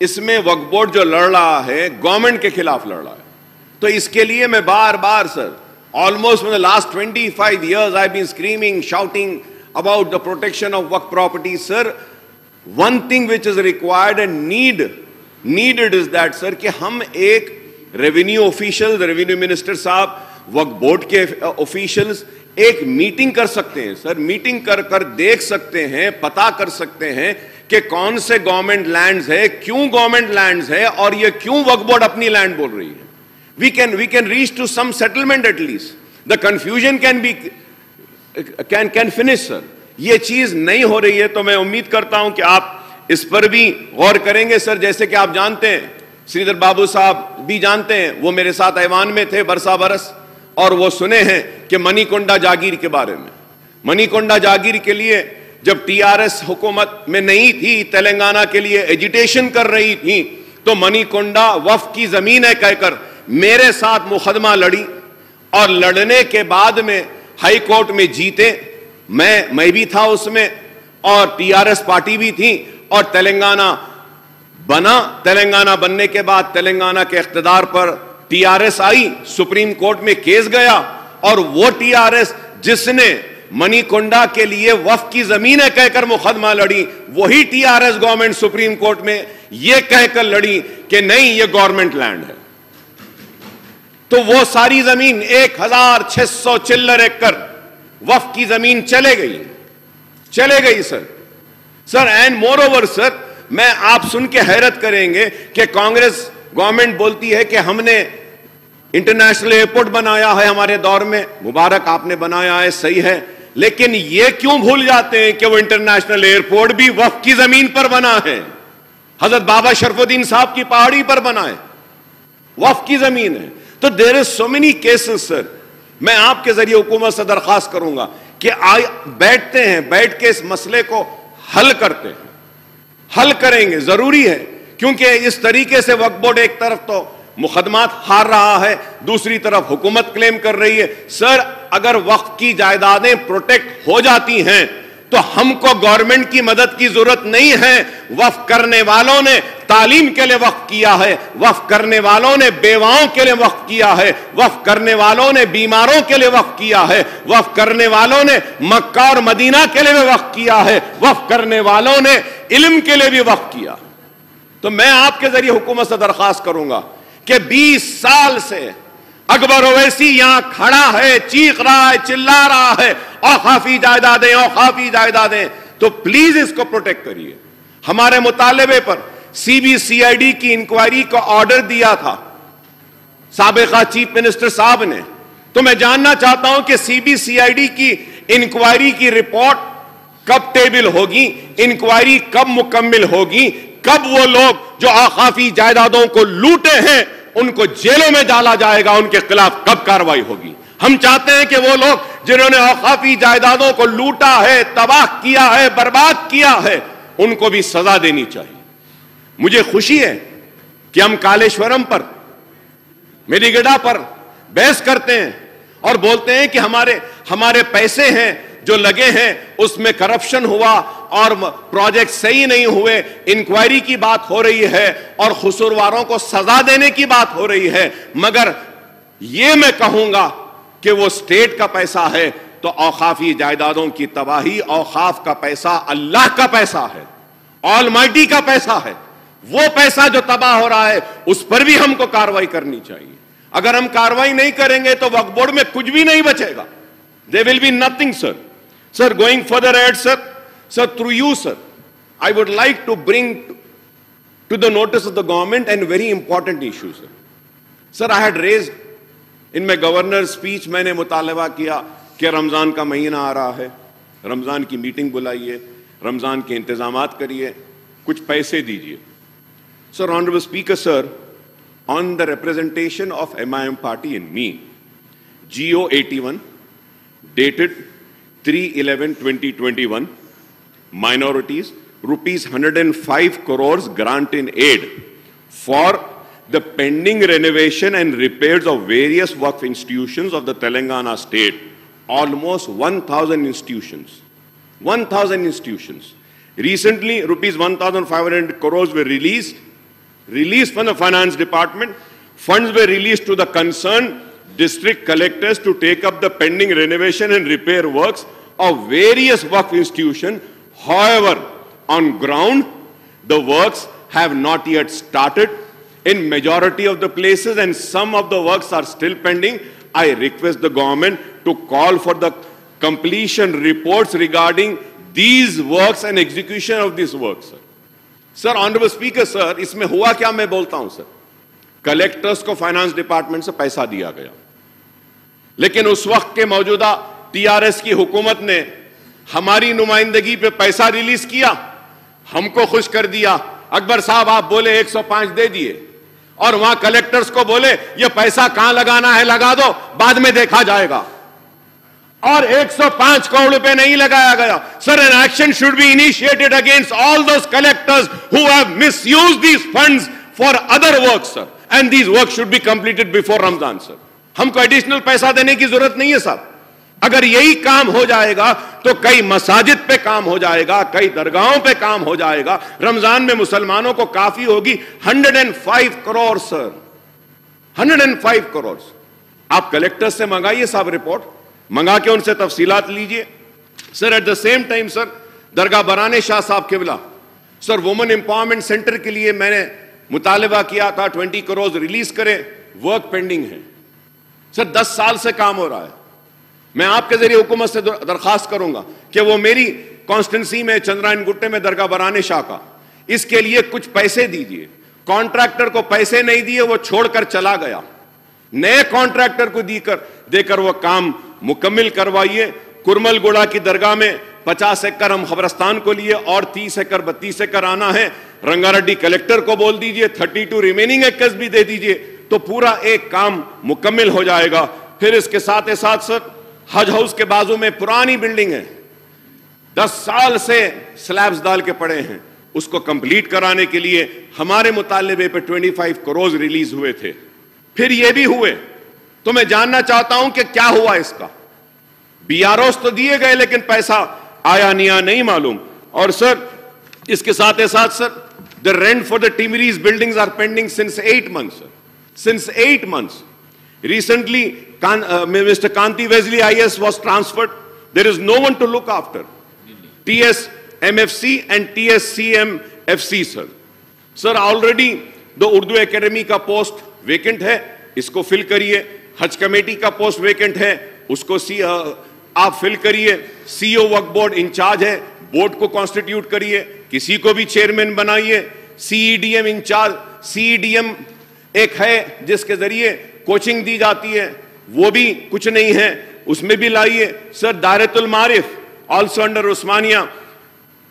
इसमें वक्फ बोर्ड जो लड़ रहा है गवर्नमेंट के खिलाफ लड़ रहा है। तो इसके लिए मैं बार बार sir almost the last twenty five years I been screaming shouting about the protection of Waqf property sir one thing which is required and need needed is that sir कि हम एक revenue official revenue minister sahab Waqf board के officials एक meeting कर सकते हैं sir meeting कर कर देख सकते हैं, पता कर सकते हैं कि कौन से गवर्नमेंट लैंड्स है, क्यों गवर्नमेंट लैंड्स है और ये क्यों वक्फ बोर्ड अपनी लैंड बोल रही है। We can we can reach to some settlement at least the confusion can be can can finish sir ये चीज़ नहीं हो रही है तो मैं उम्मीद करता हूँ कि आप इस पर भी गौर करेंगे, सर। जैसे कि आप जानते हैं, श्रीधर बाबू साहब भी जानते हैं, वो मेरे साथ ऐवान में थे बरसा बरस, और वो सुने हैं कि मनीकोंडा जागीर के बारे में। मनीकोंडा जागीर के लिए जब टीआरएस हुकूमत में नहीं थी, तेलंगाना के लिए एजिटेशन कर रही थी तो मनीकोंडा वफ की ज़मीन है कहकर मेरे साथ मुकदमा लड़ी, और लड़ने के बाद में हाई कोर्ट में जीते, मैं मैं भी था उसमें, और टीआरएस पार्टी भी थी, और तेलंगाना बना। तेलंगाना बनने के बाद तेलंगाना के इकतदार पर टीआरएस आई, सुप्रीम कोर्ट में केस गया, और वो टीआरएस जिसने मनीकोंडा के लिए वफ की ज़मीन कहकर मुकदमा लड़ी, वही टीआरएस गवर्नमेंट सुप्रीम कोर्ट में यह कहकर लड़ी कि नहीं, ये गवर्नमेंट लैंड है। तो वो सारी ज़मीन एक हज़ार छह सौ चिल्लर एकड़ वफ की ज़मीन चले गई। चले गई, sir. Sir and moreover sir, मैं आप सुन के हैरत करेंगे कि कांग्रेस गवर्नमेंट बोलती है कि हमने इंटरनेशनल एयरपोर्ट बनाया है हमारे दौर में। मुबारक आपने बनाया है, सही है। लेकिन ये क्यों भूल जाते हैं कि वो इंटरनेशनल एयरपोर्ट भी वफ की ज़मीन पर बना है? हज़रत बाबा शरफुद्दीन साहब की पहाड़ी पर बना है। वफ की ज़मीन है। तो there is so many cases sir मैं आपके ज़रिए हुकूमत से दरखास्त करूँगा कि आए, बैठते हैं, बैठ के इस मसले को हल करते हैं। हल करेंगे, ज़रूरी है। क्योंकि इस तरीके से वक्फ बोर्ड एक तरफ़ तो मुकदमात हार रहा है, दूसरी तरफ़ हुकूमत क्लेम कर रही है। सर, अगर वक्त की जायदादें प्रोटेक्ट हो जाती हैं तो हमको गवर्नमेंट की मदद की ज़रूरत नहीं है। वफ करने वालों ने तालीम के लिए वक्फ किया है। वफ करने वालों ने बेवाओं के लिए वक्फ किया है। वफ करने वालों ने बीमारों के लिए वक्फ किया है। वफ करने वालों ने मक्का और मदीना के लिए भी वक्फ किया है। वफ करने वालों ने इल्म के लिए भी वक्फ किया। तो मैं आपके ज़रिए हुकूमत से दरखास्त करूँगा कि 20 साल से अकबर ओवैसी यहाँ खड़ा है, चीख रहा है, चिल्ला रहा है, और औखाफी जायदादें औखाफी जायदादें। तो प्लीज़ इसको प्रोटेक्ट करिए। हमारे मुतालबे पर सीबीसीआईडी की इंक्वायरी का ऑर्डर दिया था। सबका चीफ मिनिस्टर साहब ने। तो मैं जानना चाहता हूँ कि सीबीसीआईडी की इंक्वायरी की रिपोर्ट कब टेबल होगी इंक्वायरी कब मुकम्मल होगी, कब वो लोग जो आखाफी जायदादों को लूटे हैं उनको जेलों में डाला जाएगा, उनके खिलाफ कब कार्रवाई होगी? हम चाहते हैं कि वो लोग, जिन्होंने औकाफी जायदादों को लूटा है, तबाह किया है, बर्बाद किया है, उनको भी सजा देनी चाहिए। मुझे खुशी है कि हम कालेश्वरम पर मेरीगढ़ा पर बहस करते हैं और बोलते हैं कि हमारे हमारे पैसे हैं, जो लगे हैं, उसमें करप्शन हुआ और प्रोजेक्ट सही नहीं हुए इंक्वायरी की बात हो रही है और खसूरवारों को सजा देने की बात हो रही है। मगर यह मैं कहूँगा कि वो स्टेट का पैसा है तो औखाफी जायदादों की तबाही, औखाफ का पैसा अल्लाह का पैसा है ऑल का पैसा है। वो पैसा जो तबाह हो रहा है, उस पर भी हमको कार्रवाई करनी चाहिए। अगर हम कार्रवाई नहीं करेंगे तो वक्त बोर्ड में कुछ भी नहीं बचेगा। They will be nothing sir sir going further ahead sir Sir, through you, sir, I would like to bring to the notice of the government and very important issues sir. Sir, I had raised in my governor's speech, maine mutalaba kiya ki ramzan ka mahina aa raha hai ramzan ki meeting bulaiye ramzan ke intezamat kariye kuch paise dijiye sir honorable speaker sir on the representation of MIM party in me, go 81 dated 3 11 2021. Minorities, rupees 105 crores grant in aid for the pending renovation and repairs of various Wakf institutions of the Telangana state. Almost 1,000 institutions. 1,000 institutions. Recently, rupees 1,500 crores were released released from the finance department. Funds were released to the concerned district collectors to take up the pending renovation and repair works of various Wakf institutions. However, on ground, the works have not yet started in majority of the places and some of the works are still pending. I request the government to call for the completion reports regarding these works and execution of these works. sir. Sir honourable speaker sir इसमें हुआ क्या मैं बोलता हूँ sir collectors को finance department से पैसा दिया गया लेकिन उस वक्त के मौजूदा टीआरएस की हुकूमत ने हमारी नुमाइंदगी पे पैसा रिलीज़ किया, हमको खुश कर दिया। अकबर साहब, आप बोले 105 दे दिए। और वहाँ कलेक्टर्स को बोले, ये पैसा कहाँ लगाना है, लगा दो, बाद में देखा जाएगा। और 105 करोड़ रुपए नहीं लगाया गया। Sir an action should be initiated against all those collectors who have misuse these funds for other work sir and these work should be completed before Ramzan sir हमको एडिशनल पैसा देने की ज़रूरत नहीं है साहब अगर यही काम हो जाएगा तो कई मसाजिद पे काम हो जाएगा, कई दरगाहों पे काम हो जाएगा। रमज़ान में मुसलमानों को काफ़ी होगी। 105 करोड़, सर। 105 करोड़। आप कलेक्टर से मंगाइए साहब रिपोर्ट। मंगा के उनसे तफसीलात लीजिए। Sir at the same time sir, दरगाह बराने शाह साहब केवला सर वुमेन एम्पावरमेंट सेंटर के लिए मैंने मुतालबा किया था ट्वेंटी करोड़ रिलीज़ करें। वर्क पेंडिंग है। सर, दस साल से काम हो रहा है। मैं आपके ज़रिए हुकूमत से दरखास्त करूँगा कि वो मेरी कॉन्स्टेंसी में, चंद्रायन गुट्टे में दरगाह बराने शाह का। इसके लिए कुछ पैसे दीजिए। कॉन्ट्रैक्टर को पैसे नहीं दिए, वो छोड़कर चला गया। नए कॉन्ट्रैक्टर को देकर देकर वो काम मुकम्मल करवाइए। कुरमल गोड़ा की दरगाह में पचास एकड़ हम खबरस्तान को लिए और तीस एकड़, बत्तीस एकड़ आना है। रंगारेड्डी कलेक्टर को बोल दीजिए थर्टी टू रिमेनिंग एकर्स भी दे दीजिए तो पूरा एक काम मुकम्मल हो जाएगा। फिर इसके साथ ही साथ सर हज हाउस के बाजू में पुरानी बिल्डिंग है। दस साल से स्लैब्स डाल के पड़े हैं। उसको कंप्लीट कराने के लिए हमारे मुतालबे पे 25 करोड़ रिलीज़ हुए थे। फिर ये भी हुए। तो मैं जानना चाहता हूँ कि क्या हुआ इसका। बीआरओस तो दिए गए, लेकिन पैसा आया नहीं आया नहीं मालूम। और सर, इसके साथ ही साथ, sir the rent for the TMREIS buildings are pending since eight sir since eight months recently uh, mr kanti wesley is was transferred there is no one to look after ts mfc and tscm fc sir sir already the urdu academy ka post vacant hai isko fill kariye Haj committee का post vacant है उसको सी आप fill करिए CO वर्क board in charge है board को constitute करिए किसी को भी चेयरमैन बनाइए सीईडीएम इंचार्ज सीईडीएम एक है जिसके ज़रिए कोचिंग दी जाती है, वो भी कुछ नहीं है। उसमें भी लाइए, sir, Dairatul Maarif also under Osmania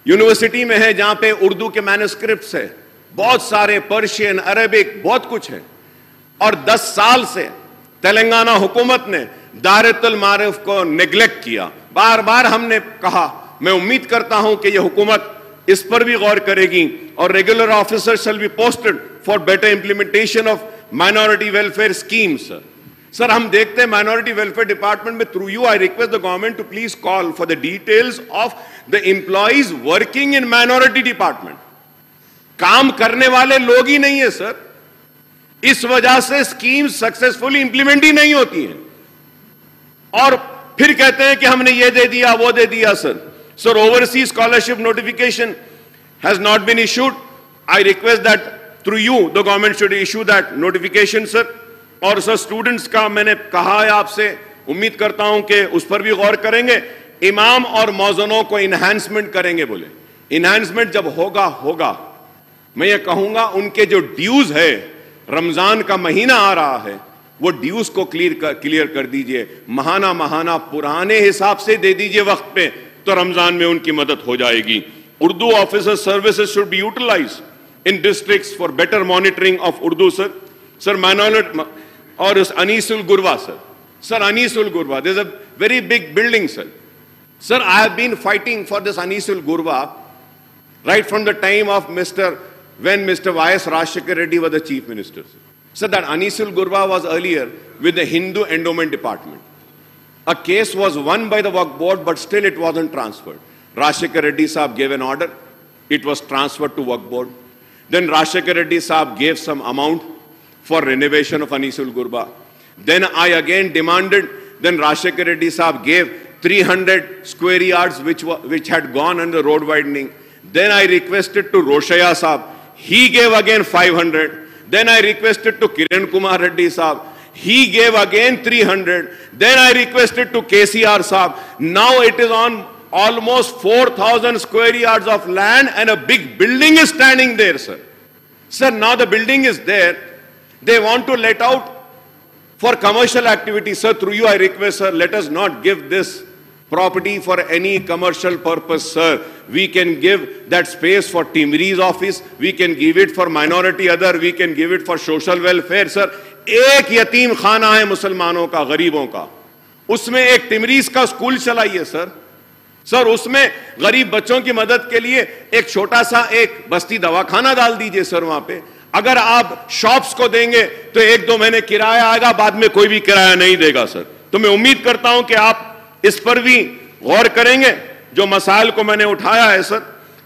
university में है, जहाँ पे उर्दू के मैनुस्क्रिप्ट है। बहुत सारे, पर्शियन, अरेबिक, बहुत कुछ है। और 10 साल से तेलंगाना हुकूमत ने दारतुल मारिफ को नेग्लेक्ट किया। बार बार हमने कहा, मैं उम्मीद करता हूँ कि यह हुकूमत इस पर भी गौर करेगी और regular officer shall be posted for better implementation of minority welfare schemes sir हम देखते हैं माइनॉरिटी वेलफेयर डिपार्टमेंट में through you I request the government to please call for the details of the employees working in minority department काम करने वाले लोग ही नहीं है सर इस वजह से स्कीम सक्सेसफुली इंप्लीमेंट ही नहीं होती हैं। और फिर कहते हैं कि हमने ये दे दिया, वो दे दिया sir sir overseas scholarship notification has not been issued I request that through you the government should issue that notification sir और सर स्टूडेंट्स का मैंने कहा है आपसे, उम्मीद करता हूँ कि उस पर भी गौर करेंगे। इमाम और मौजनों को इन्हांसमेंट करेंगे बोले। इन्हांसमेंट जब होगा होगा। मैं ये कहूँगा, उनके जो ड्यूज है, रमज़ान का महीना आ रहा है, वो ड्यूज को क्लियर कर क्लियर कर दीजिए। महाना महाना पुराने हिसाब से दे दीजिए वक्त पे तो रमज़ान में उनकी मदद हो जाएगी। Urdu officer services should be in districts for better monitoring of Urdu, sir. Sir Manolat or is Anisul Gurwa, sir. Sir Anisul Gurwa, there's a very big building, sir. Sir, I have been fighting for this Anisul Gurwa right from the time of Mr. when Mr. Y.S. Rajshekar Reddy was the chief minister. Sir. sir, that Anisul Gurwa was earlier with the Hindu Endowment Department. A case was won by the Wakf board, but still it wasn't transferred. Rajshekar Reddy gave an order. It was transferred to Wakf board. Then Rajshekar Reddy Saab gave some amount for renovation of Anisul Gurba. Then I again demanded, then Rajshekar Reddy Saab gave 300 square yards which, wa- which had gone under road widening. Then I requested to Rosaiah Saab. He gave again 500. Then I requested to Kiran Kumar Reddy Saab. He gave again 300. Then I requested to KCR Saab. Now it is on almost 4,000 square yards of land and a big building is standing there, sir. Sir, now the building is there. They want to let out for commercial activity. Sir, through you I request, sir, let us not give this property for any commercial purpose, sir. We can give that space for Timri's office. We can give it for minority other. We can give it for social welfare, sir. एक यतीम खाना है मुसलमानों का गरीबों का उसमें एक टिमरीज का स्कूल चलाइए सर Sir, उसमें गरीब बच्चों की मदद के लिए एक छोटा सा एक बस्ती दवाखाना डाल दीजिए सर वहाँ पे। अगर आप शॉप्स को देंगे तो एक दो महीने किराया आएगा, बाद में कोई भी किराया नहीं देगा सर। तो मैं उम्मीद करता हूँ कि आप इस पर भी गौर करेंगे, जो मसाइल को मैंने उठाया है sir.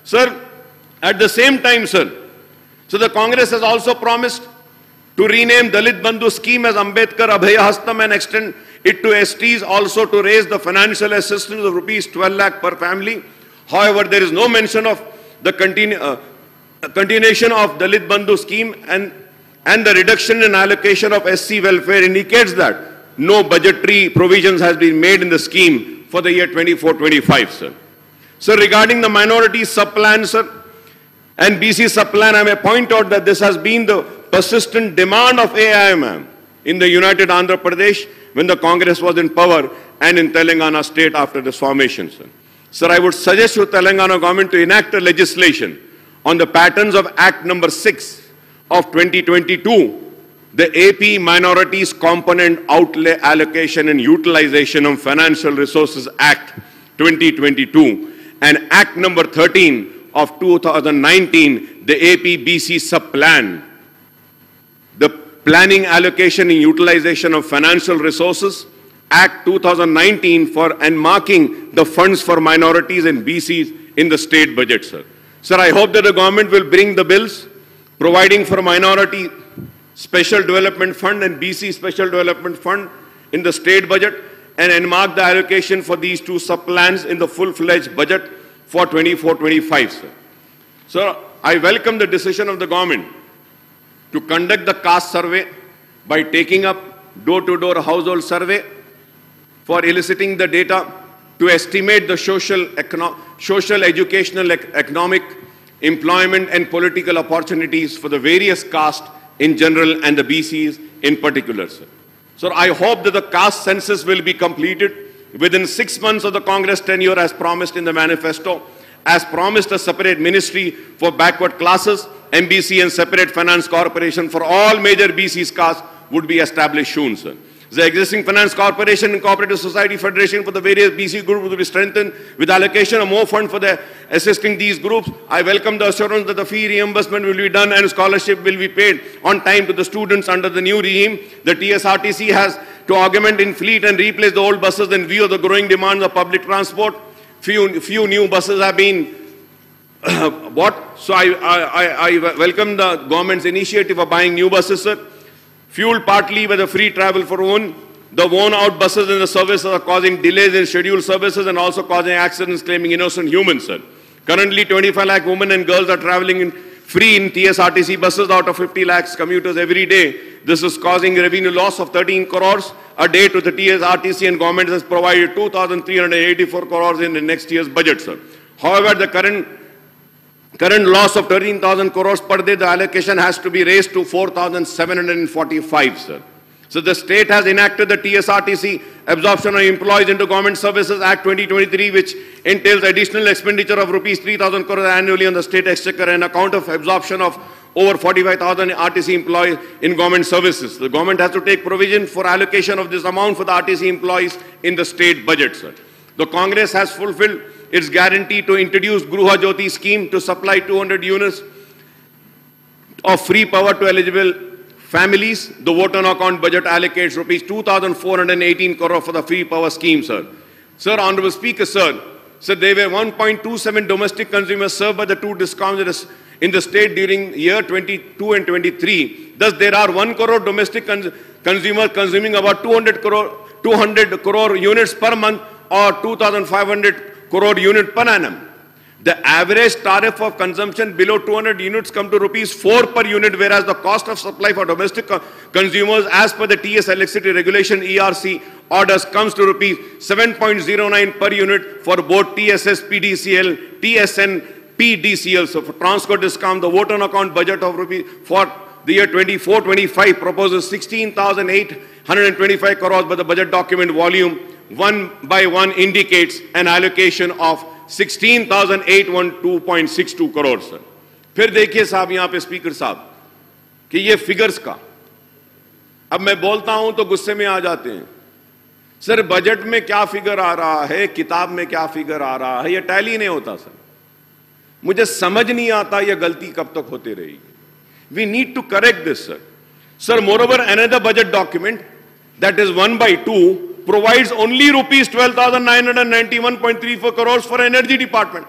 Sir at the same time sir so the Congress has also promised to rename Dalit Bandhu scheme as Ambedkar Abhaya Hastam and extend it to STs also to raise the financial assistance of rupees 12 lakh per family. However, there is no mention of the continu- uh, continuation of Dalit Bandhu scheme and, and the reduction in allocation of SC welfare indicates that no budgetary provisions has been made in the scheme for the year 24-25, sir. So regarding the minority sub-plan, sir, and BC subplan, I may point out that this has been the persistent demand of AIMIM in the United Andhra Pradesh when the Congress was in power and in Telangana state after this formation. Sir, sir I would suggest to Telangana government to enact a legislation on the patterns of Act number 6 of 2022, the AP Minorities Component Outlay Allocation and Utilization of Financial Resources Act 2022 and Act number 13 of 2019, the APBC sub-plan, Planning Allocation and Utilization of Financial Resources, Act 2019 for and marking the funds for minorities and BCs in the state budget, sir. Sir, I hope that the government will bring the bills providing for minority special development fund and BC special development fund in the state budget and enmark the allocation for these two sub-plans in the full-fledged budget for 24-25, sir. Sir, I welcome the decision of the government to conduct the caste survey by taking up door-to-door household survey for eliciting the data to estimate the social, social educational, ec- economic, employment and political opportunities for the various castes in general and the BCs in particular, sir. So I hope that the caste census will be completed within six months of the Congress tenure as promised in the manifesto, as promised a separate ministry for backward classes, MBC and separate finance corporation for all major BCs castes would be established soon, sir. The existing finance corporation and cooperative society federation for the various BC groups will be strengthened with allocation of more fund for the assisting these groups. I welcome the assurance that the fee reimbursement will be done and scholarship will be paid on time to the students under the new regime. The TSRTC has to augment in fleet and replace the old buses in view of the growing demands of public transport. Few, few new buses have been bought. So I, I, I, welcome the government's initiative of buying new buses, sir. Fueled partly by the free travel for one, the worn out buses in the services are causing delays in scheduled services and also causing accidents claiming innocent humans, sir. Currently, 25 lakh women and girls are traveling in free in TSRTC buses out of 50 lakhs commuters every day. This is causing revenue loss of 13 crores a day to the TSRTC and government has provided 2,384 crores in the next year's budget, sir. However, the current current loss of 13,000 crores per day, the allocation has to be raised to 4,745, sir. So the state has enacted the TSRTC Absorption of Employees into Government Services Act 2023, which entails additional expenditure of rupees 3,000 crores annually on the state exchequer and account of absorption of over 45,000 RTC employees in government services. The government has to take provision for allocation of this amount for the RTC employees in the state budget, sir. The Congress has fulfilled its guarantee to introduce Gruha Jyoti scheme to supply 200 units of free power to eligible families. The vote on account budget allocates rupees 2,418 crore for the free power scheme, sir. Sir, Honorable Speaker, sir, sir, there were 1.27 domestic consumers served by the two discoms in the state during year 22 and 23. Thus, there are 1 crore domestic cons consumers consuming about 200 crore, 200 crore units per month or 2,500 crore unit per annum. The average tariff of consumption below 200 units come to rupees 4 per unit, whereas the cost of supply for domestic co consumers as per the TS electricity regulation ERC orders comes to rupees 7.09 per unit for both TSS, PDCL, TSN, PDCL. So for Transco Discom, the vote on account budget of rupees for the year 24-25 proposes 16,825 crores, but the budget document volume one by one indicates an allocation of 16,812.62 crore sir फिर देखिए साहब यहाँ पे speaker साहब कि ये figures का। अब मैं बोलता हूँ तो गुस्से में आ जाते हैं। सर बजट में क्या फिगर आ रहा है? किताब में क्या फिगर आ रहा है? ये टैली नहीं होता सर मुझे समझ नहीं आता ये गलती कब तक होती रहेगी। We need to correct this sir sir moreover another budget document that is one by two provides only rupees 12,991.34 crores for energy department.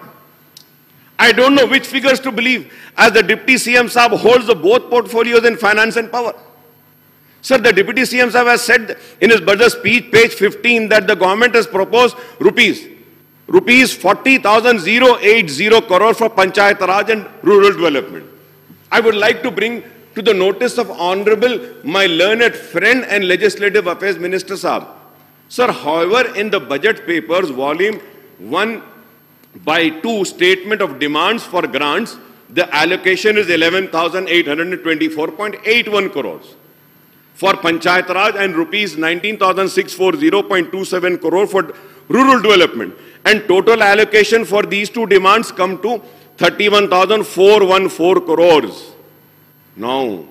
I don't know which figures to believe as the Deputy CM Saab holds both portfolios in finance and power. Sir, the Deputy CM Saab has said in his budget speech, page 15, that the government has proposed rupees, rupees 40,080 crore for Panchayat Raj and rural development. I would like to bring to the notice of Honorable, my learned friend and Legislative Affairs Minister Saab, Sir, however, in the budget papers, volume 1 by 2 statement of demands for grants, the allocation is 11,824.81 crores for Panchayat Raj and rupees 19,640.27 crore for rural development. And total allocation for these two demands come to 31,414 crores. Now,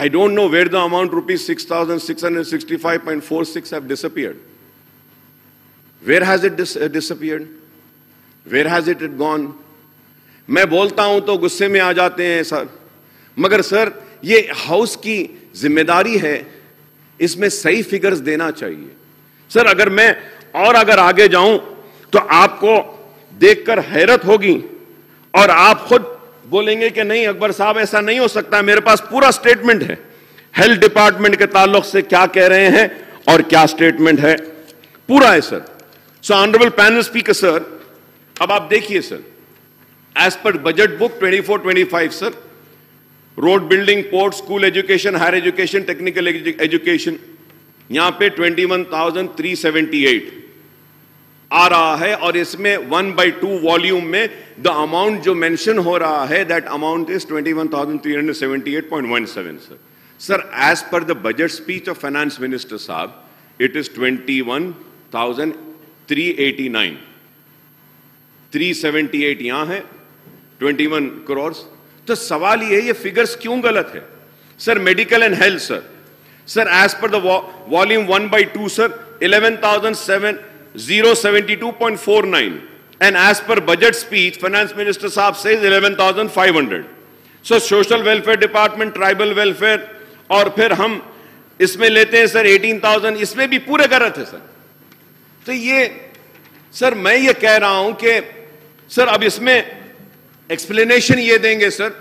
I don't know where the amount rupees 6,665.46 have disappeared. Where has it dis uh, disappeared? Where has it gone? मैं बोलता हूँ तो गुस्से में आ जाते हैं sir मगर sir ये हाउस की ज़िम्मेदारी है इसमें सही फिगर्स देना चाहिए सर अगर मैं और अगर आगे जाऊँ तो आपको देखकर हैरत होगी और आप खुद बोलेंगे कि नहीं अकबर साहब ऐसा नहीं हो सकता। मेरे पास पूरा स्टेटमेंट है। हेल्थ डिपार्टमेंट के ताल्लुक से क्या कह रहे हैं और क्या स्टेटमेंट है। पूरा है sir so honourable panel speaker sir अब आप देखिए sir as per budget book 24 25 sir road building port school education higher education technical education यहाँ पे 21,378 आ रहा है और इसमें वन बाई टू वॉल्यूम में द अमाउंट जो मेंशन हो रहा है that amount is twenty one thousand three hundred seventy eight point one seven sir sir as per the budget speech of finance minister साहब नाइन थ्री सेवेंटी एट यहाँ है twenty one crore तो सवाल ये ये फिगर्स क्यों गलत है? Sir medical and health sir sir as per the volume one by two sir eleven thousand seven 072.49 and as per budget speech, finance minister saab says 11500 so social welfare department, tribal welfare, और फिर हम इसमें लेते हैं sir 18000 इसमें भी पूरे गलत है सर। तो ये, सर मैं ये कह रहा हूँ कि, सर अब इसमें एक्सप्लेनेशन ये देंगे sir.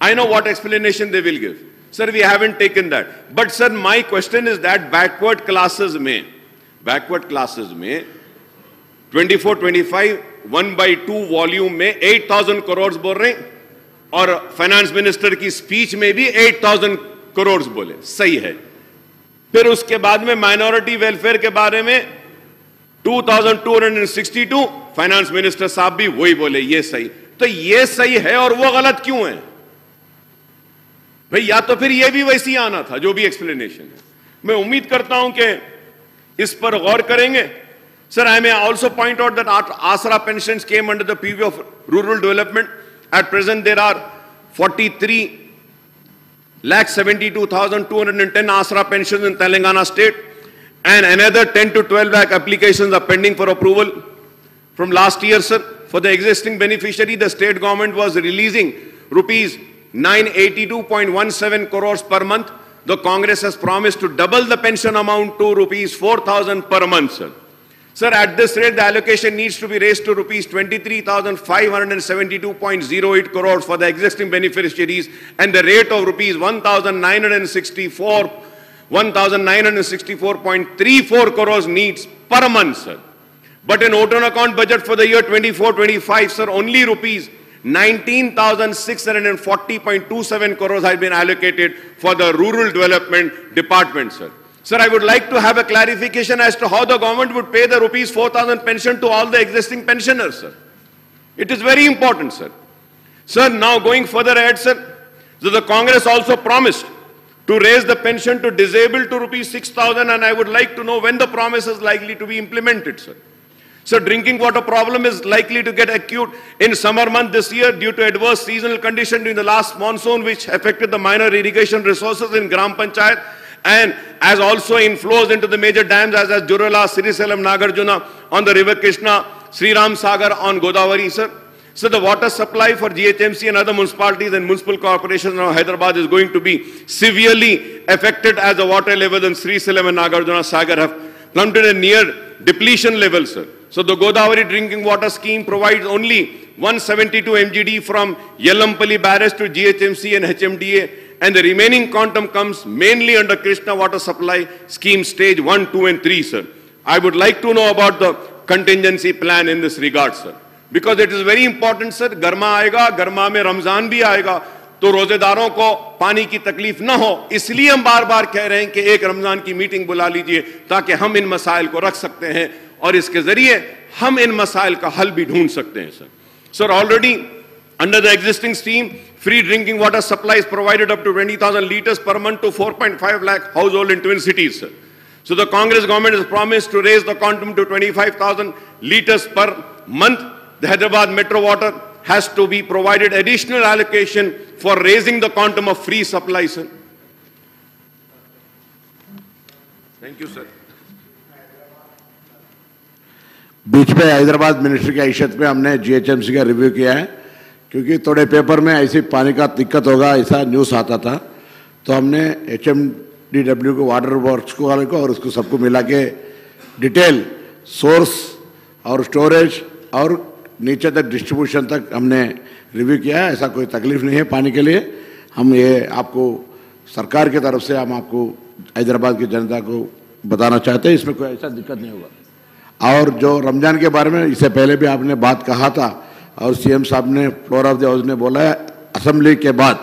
I know what explanation they will give sir we haven't taken that but sir my question is that backward classes में बैकवर्ड क्लासेस में 24 25 वन बाई टू वॉल्यूम में 8000 करोड़ बोल रहे हैं, और फाइनेंस मिनिस्टर की स्पीच में भी 8000 करोड़ बोले। सही है। फिर उसके बाद में माइनॉरिटी वेलफेयर के बारे में 2262 फाइनेंस मिनिस्टर साहब भी वही बोले, ये सही। तो ये सही है और वो गलत क्यों है? भाई, या तो फिर ये भी वैसी आना था, जो भी एक्सप्लेनेशन है। मैं उम्मीद करता हूँ कि इस पर गौर करेंगे sir I may also point out that आसरा pension came under the PV of rural development at present there are 43 lakh 72,210 Asra pensions in Telangana state and another 10 to 12 lakh applications are pending for approval. From last year, sir, for the existing beneficiary, the state government was releasing rupees 982.17 crores per month. the Congress has promised to double the pension amount to rupees 4,000 per month, sir. Sir, at this rate, the allocation needs to be raised to rupees 23,572.08 crores for the existing beneficiaries and the rate of rupees 1,964 1,964.34 crores needs per month, sir. But in open account budget for the year 24-25, sir, only rupees 19,640.27 crores has been allocated for the rural development department, sir. Sir, I would like to have a clarification as to how the government would pay the rupees 4,000 pension to all the existing pensioners, sir. It is very important, sir. Sir, now going further ahead, sir, so the Congress also promised to raise the pension to disabled to rupees 6,000 and I would like to know when the promise is likely to be implemented, sir. So drinking water problem is likely to get acute in summer month this year due to adverse seasonal condition during the last monsoon which affected the minor irrigation resources in Gram Panchayat and as also inflows into the major dams as, as Jurala, Srisailam, Nagarjuna on the river Krishna, Sri Ram Sagar on Godavari, sir. So the water supply for GHMC and other municipalities and municipal corporations of Hyderabad is going to be severely affected as the water levels in Srisailam and Nagarjuna Sagar have plummeted near depletion level, sir. So the Godavari drinking water scheme provides only 172 MGD from Yellampally barrage to GHMC and HMDA and the remaining quantum comes mainly under Krishna water supply scheme stage 1, 2 and 3, sir. I would like to know about the contingency plan in this regard, sir. Because it is very important, sir. गर्मा आएगा गर्मा में रमज़ान भी आएगा तो रोजेदारों को पानी की तकलीफ़ ना हो इसलिए हम बार बार कह रहे हैं कि एक रमज़ान की मीटिंग बुला लीजिए ताकि हम इन मसाइल को रख सकते हैं और इसके ज़रिए हम इन मसाइल का हल भी ढूंढ सकते हैं sir sir already under the existing scheme free drinking water supply provided up to twenty thousand litres per month to four point five lakh household in twin cities sir so the Congress government is promise to raise the quantum to twenty five thousand litres per month the Hyderabad metro water has to be provided additional allocation for raising the quantum of free supply sir thank you sir बीच में Hyderabad ministry की हैसियत में हमने GHMC का review किया है, क्योंकि थोड़े पेपर में ऐसी पानी का दिक्कत होगा, ऐसा न्यूज़ आता था। तो हमने एच एम डी डब्ल्यू को वाटर वर्क्स को वाले को और उसको सबको मिला के डिटेल सोर्स और स्टोरेज और नीचे तक डिस्ट्रीब्यूशन तक हमने रिव्यू किया है। ऐसा कोई तकलीफ़ नहीं है पानी के लिए। हम ये आपको सरकार की तरफ़ से हम आपको हैदराबाद की जनता को बताना चाहते हैं। इसमें कोई ऐसा दिक्कत नहीं होगा। और जो रमज़ान के बारे में, इससे पहले भी आपने बात कहा था, और सीएम साहब ने, फ्लोर ऑफ़ द हाउस ने बोला है, असेंबली के बाद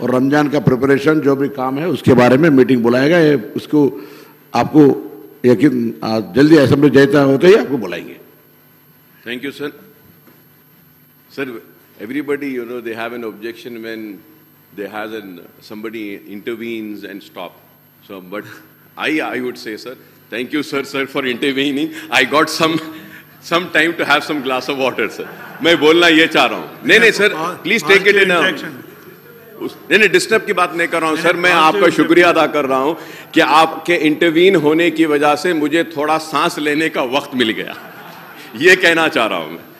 और रमज़ान का प्रिपरेशन जो भी काम है, उसके बारे में मीटिंग बुलाएगा, ये उसको आपको यकीन जल्दी असेंबली जैसा होते ही आपको बुलाएँगे. Thank you sir sir everybody, you know, they have an objection when there has an, somebody intervenes and stop. So, but i i would say, sir thank you sir sir for intervening. I got some some time to have some glass of water, sir. मैं बोलना ये चाह रहा हूँ। नहीं नहीं sir please take it in नहीं नहीं डिस्टर्ब की बात नहीं कर रहा हूँ सर मैं आपका शुक्रिया अदा कर रहा हूँ कि आपके इंटरवीन होने की वजह से मुझे थोड़ा सांस लेने का वक्त मिल गया। ये कहना चाह रहा हूँ मैं।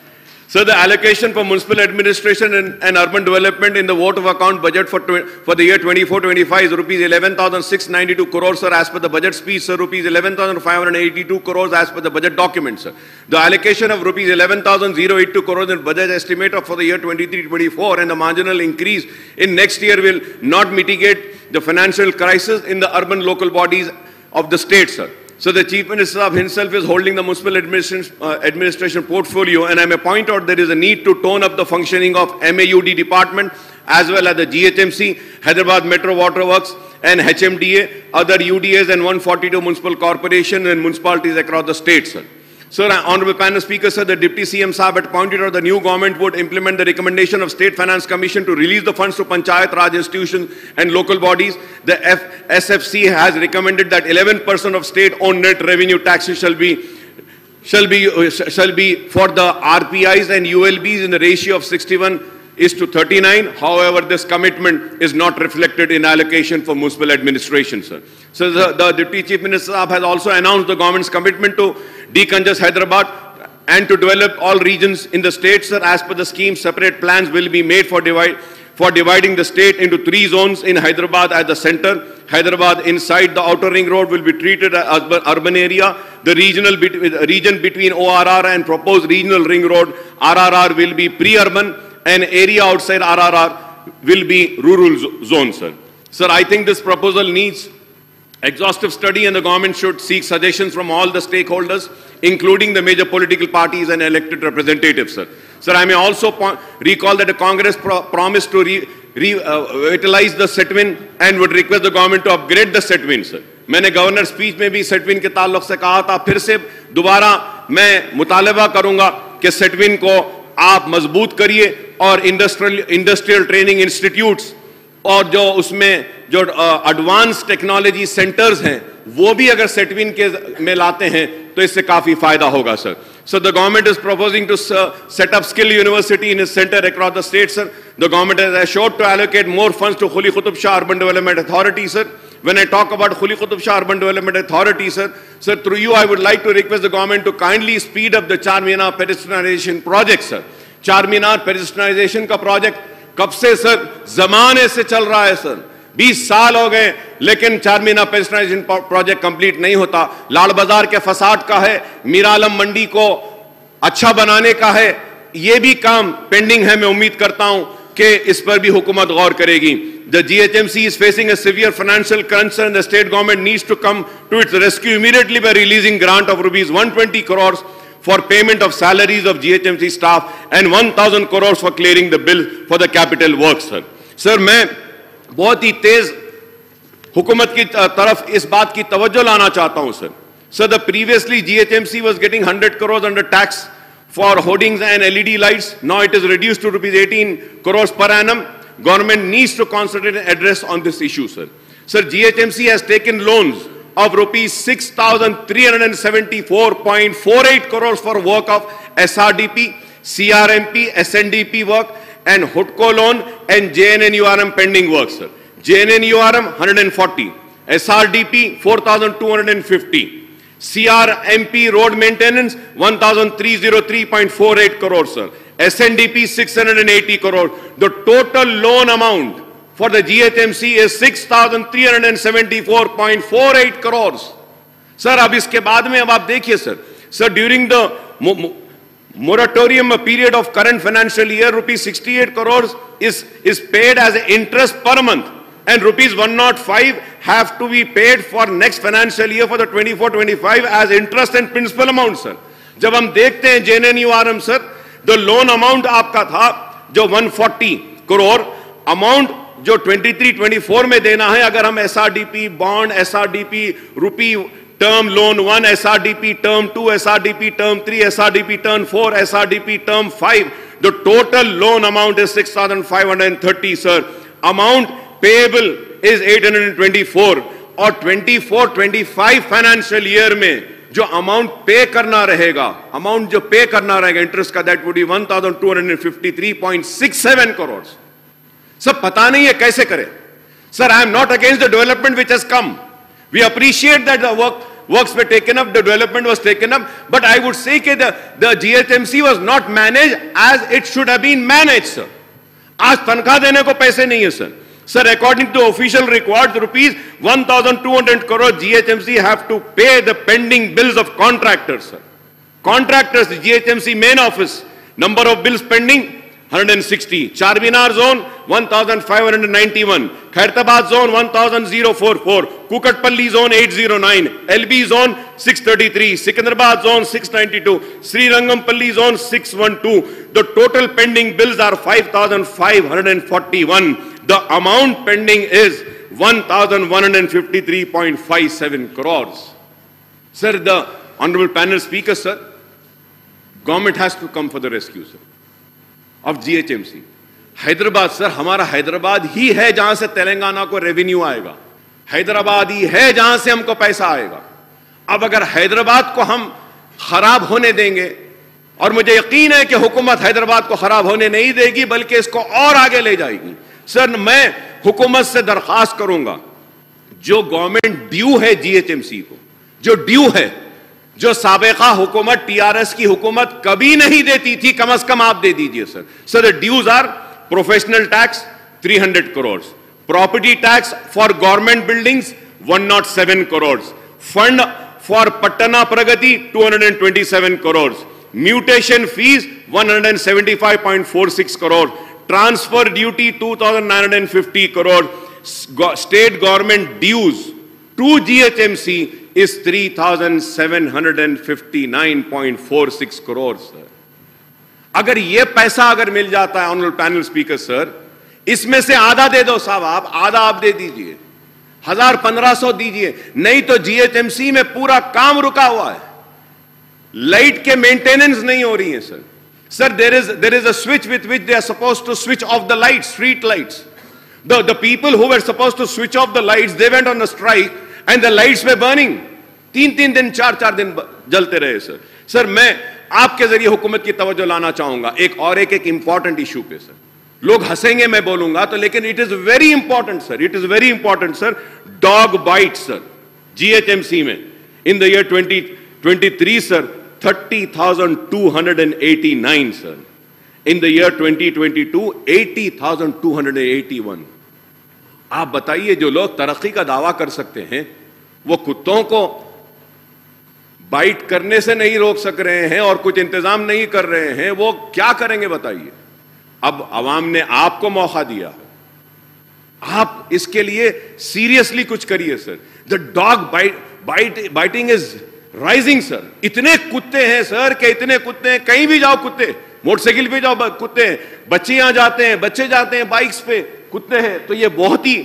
So the allocation for municipal administration and, and, urban development in the vote of account budget for, for the year 24-25 is rupees 11,692 crores, sir, as per the budget speech, sir, rupees 11,582 crores as per the budget document, sir. The allocation of rupees 11,082 crores in budget estimate for the year 23-24 and the marginal increase in next year will not mitigate the financial crisis in the urban local bodies of the state, sir. So the Chief Minister of himself is holding the municipal administration, uh, administration portfolio and I may point out there is a need to tone up the functioning of MAUD department as well as the GHMC, Hyderabad Metro Water Works and HMDA, other UDAs and 142 municipal corporations and municipalities across the state, sir. Sir, Honorable Panel Speaker, sir, the Deputy CM Saab had pointed out the new government would implement the recommendation of State Finance Commission to release the funds to Panchayat Raj institutions and local bodies. The F SFC has recommended that 11% of state-owned net revenue taxes shall be shall be uh, shall be for the RPIs and ULBs in the ratio of 61 is to 39. However, this commitment is not reflected in allocation for municipal administration, sir. So the, the Deputy Chief Minister has also announced the government's commitment to decongest Hyderabad and to develop all regions in the state, sir. As per the scheme, separate plans will be made for divide for dividing the state into three zones in Hyderabad at the center. Hyderabad inside the outer ring road will be treated as urban area. The regional region between ORR and proposed regional ring road RRR will be pre-urban and area outside RRR will be rural zone, sir. Sir, I think this proposal needs exhaustive study and the government should seek suggestions from all the stakeholders, including the major political parties and elected representatives, sir. Sir, I may also recall that the Congress pro promised to re revitalize uh, the SETWIN and would request the government to upgrade the SETWIN, sir. मैंने governor speech में भी सेटविन के ताल्लुक से कहा था फिर से दोबारा मैं मुतालबा करूंगा कि सेटविन को आप मजबूत करिए और इंडस्ट्रियल इंडस्ट्रियल ट्रेनिंग इंस्टीट्यूट्स और जो उसमें जो एडवांस टेक्नोलॉजी सेंटर्स हैं, वो भी अगर सेटविन के में लाते हैं तो इससे काफ़ी फ़ायदा होगा sir sir the government is proposing to set up skill university in centre across the state sir the government is assured to allocate more funds to Quli Qutub Shah urban development authority sir when I talk about Quli Qutub Shah urban development authority sir sir through you I would like to request the government to kindly speed up the Charminar pedestrianisation project sir चार मीनार पेडिस्टनाइजेशन का project कब से sir? जमाने से चल रहा है sir. 20 साल हो गए, लेकिन चार महीना पेंशनाइजेशन प्रोजेक्ट कंप्लीट नहीं होता। लाल बाज़ार के फसाट का है मीरालम मंडी को अच्छा बनाने का है। यह भी काम पेंडिंग है, मैं उम्मीद करता हूँ कि इस पर भी हुकूमत गौर करेगी। The G H M C is facing a severe financial concern the state government needs to come to its rescue immediately by releasing grant of rupees one twenty crore for payment of salaries of GHMC staff and 1000 crores for clearing the bill for the capital works sir sir मैं बहुत ही तेज हुकूमत की तरफ इस बात की तवज्जो लाना चाहता हूं sir sir the previously GHMC was getting 100 crores under tax for hoardings and LED lights. Now it is reduced to rupees 18 crores per annum. Government needs to concentrate and address on this issue, sir. Sir, GHMC has taken loans of rupees 6,374.48 crores for work of SRDP, CRMP, SNDP work, and HUDCO loan and JNNURM pending work, sir. JNNURM 140, SRDP 4,250. CRMP road maintenance 1,303.48 crores, sir. SNDP 680 crores. The total loan amount for the GHMC is 6,374.48 crores. Sir, अब इसके बाद में अब आप देखिए sir. Sir, during the moratorium period of current financial year, rupees 68 crores is, is paid as interest per month. And rupees 105 have to be paid for next financial year for the 24-25 as interest and principal amount, sir. जब हम देखते हैं JNNURM sir the loan amount आपका था जो 140 crore amount जो 23 24 में देना है, अगर हम SRDP bond SRDP rupee term loan one SRDP term two SRDP term three SRDP term four SRDP term five the total loan amount is 6530 sir amount payable is 824 और 24 25 फाइनेंशियल ईयर में जो amount पे करना रहेगा amount जो पे करना रहेगा इंटरेस्ट का that would be 1253.67 crore sir पता नहीं है कैसे करें। Sir I am not against the development which as come we appreciate that the work works taken up the development was taken up but I would say GHMC was not manage as it should have been manage sir आज तनख्वाह देने को पैसे नहीं है sir sir according to official record rupees one thousand two hundred crore GHMC have to pay the pending bills of contractors contractors GHMC main office number of bills pending 160. Charminar zone 1591. Khairtabad zone 1044. Kukatpalli zone 809. LB zone 633. Sikandrabad zone 692. Serilingampally zone 612. The total pending bills are 5541. The amount pending is 1,153.57 crores. Sir, the Honorable Panel Speaker, sir, government has to come for the rescue, sir, of GHMC. Hyderabad, sir, हमारा हैदराबाद ही है जहाँ से तेलंगाना को revenue आएगा। हैदराबाद ही है जहाँ से हमको पैसा आएगा। अब अगर हैदराबाद को हम खराब होने देंगे, और मुझे यकीन है कि हुकूमत हैदराबाद को खराब होने नहीं देगी, बल्कि इसको और आगे ले जाएगी। सर, मैं हुकूमत से दरखास्त करूँगा, जो गवर्नमेंट ड्यू है जीएचएमसी को, जो ड्यू है जो सबका हुकूमत, टीआरएस की हुकूमत कभी नहीं देती थी, कम अज कम आप दे दीजिए, sir. Sir dues are professional tax 300 crore property tax for government buildings 107 crore fund for Pattana Pragathi 227 crore mutation fees 175.46 crore transfer duty 2950 crore state government dues to GHMC is 3,759.46 crores, sir. अगर ये पैसा अगर मिल जाता है ऑनरल panel speaker sir इसमें से आधा दे दो साहब आप आधा आप दे दीजिए। हज़ार पंद्रह सौ दीजिए नहीं तो जीएचएमसी में पूरा काम रुका हुआ है। लाइट के मेंटेनेंस नहीं हो रही है sir sir there is there is a switch with which they are suppose to switch off the light street lights the people who were supposed to switch off the lights, they went on a strike and the lights were burning तीन तीन दिन चार चार दिन जलते रहे sir sir मैं आपके ज़रिए हुकूमत की तवज्जो लाना चाहूँगा। एक और एक एक इंपॉर्टेंट इशू पे सर लोग हंसेंगे मैं बोलूँगा तो लेकिन it is very important sir it is very important sir dog bite sir GHMC में. In the year 2023 sir 30,289 sir in the year 2022 80,281 आप बताइए जो लोग तरक्की का दावा कर सकते हैं, वो कुत्तों को बाइट करने से नहीं रोक सक रहे हैं और कुछ इंतज़ाम नहीं कर रहे हैं, वो क्या करेंगे बताइए? अब आवाम ने आपको मौका दिया। आप इसके लिए सीरियसली कुछ करिए, sir. The dog bite bite biting is rising sir इतने कुत्ते हैं, सर, के इतने कुत्ते हैं, कहीं भी जाओ कुत्ते, मोटरसाइकिल पे जाओ कुत्ते हैं बच्चे यहाँ जाते हैं, बच्चे जाते हैं बाइक्स पे। कुत्ते हैं तो ये बहुत ही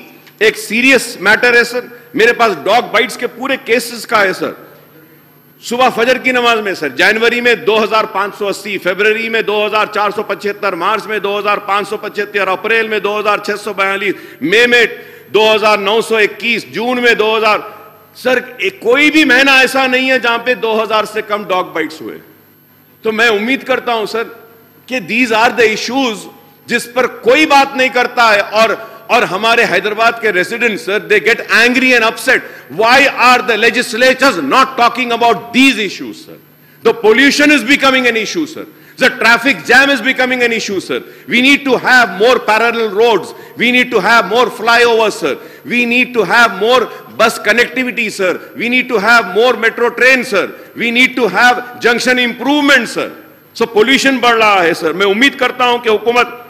एक सीरियस मैटर है सर मेरे पास डॉग बाइट्स के पूरे केसेस का है सर सुबह फजर की नमाज़ में सर जनवरी में 2580 फरवरी में 2475 मार्च में 2575 अप्रैल में 2642 मई में 2921 जून में 2000 सर कोई भी महीना ऐसा नहीं है जहाँ पे 2000 से कम डॉग बाइट्स हुए। तो मैं उम्मीद करता हूँ सर कि दीज आर द इश्यूज़ जिस पर कोई बात नहीं करता है और और हमारे हैदराबाद के resident sir they get angry and upset why are the legislators not talking about these issues sir the pollution is becoming an issue sir the traffic jam is becoming an issue sir we need to have more parallel roads we need to have more flyover sir we need to have more bus connectivity sir we need to have more metro train sir we need to have junction improvement sir so pollution बढ़ रहा है sir मैं उम्मीद करता हूँ कि हुकूमत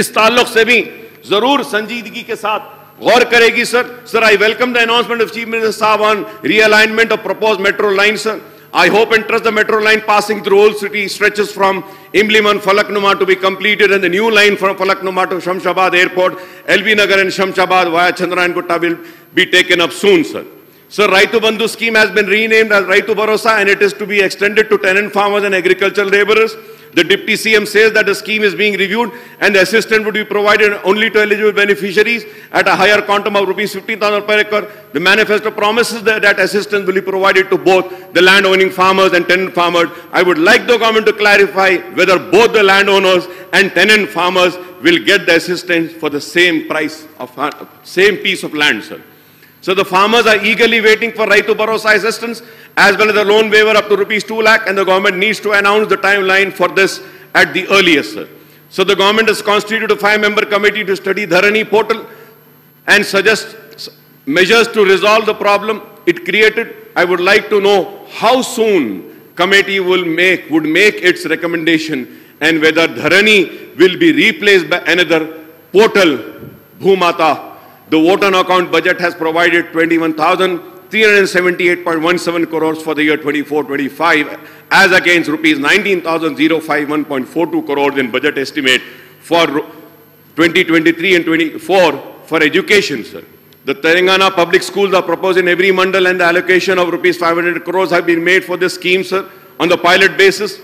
इस ताल्लुक से भी ज़रूर संजीदगी के साथ गौर करेगी, sir. Sir I welcome the announcement of chief minister साहब on realignment of propose metro line sir I hope and trust the metro line passing through old city stretches from Imlibun Falaknuma to be completed and new line from Falaknuma to Shamshabad airport LB Nagar and Shamshabad via Chandrayangutta will be taken up soon sir sir Rythu Bandhu scheme has been renamed as Rythu Bharosa and it is to be extended to tenant farmers and agriculture labourers The Deputy CM says that the scheme is being reviewed and the assistance would be provided only to eligible beneficiaries at a higher quantum of rupees 50,000 per acre. The manifesto promises that, that assistance will be provided to both the land-owning farmers and tenant farmers. I would like the government to clarify whether both the landowners and tenant farmers will get the assistance for the same price of uh, same piece of land, sir. So the farmers are eagerly waiting for right Raitu Bharosa assistance as well as the loan waiver up to rupees 2 lakh and the government needs to announce the timeline for this at the earliest. So the government has constituted a five-member committee to study Dharani portal and suggest measures to resolve the problem it created. I would like to know how soon committee will make, would make its recommendation and whether Dharani will be replaced by another portal, Bhumata the vote on account budget has provided 21,378.17 crores for the year 24-25 as against rupees 19,051.42 crores in budget estimate for 2023 and 24 for education, sir. The Telangana public schools are proposed in every mandal and the allocation of rupees 500 crores have been made for this scheme, sir, on the pilot basis.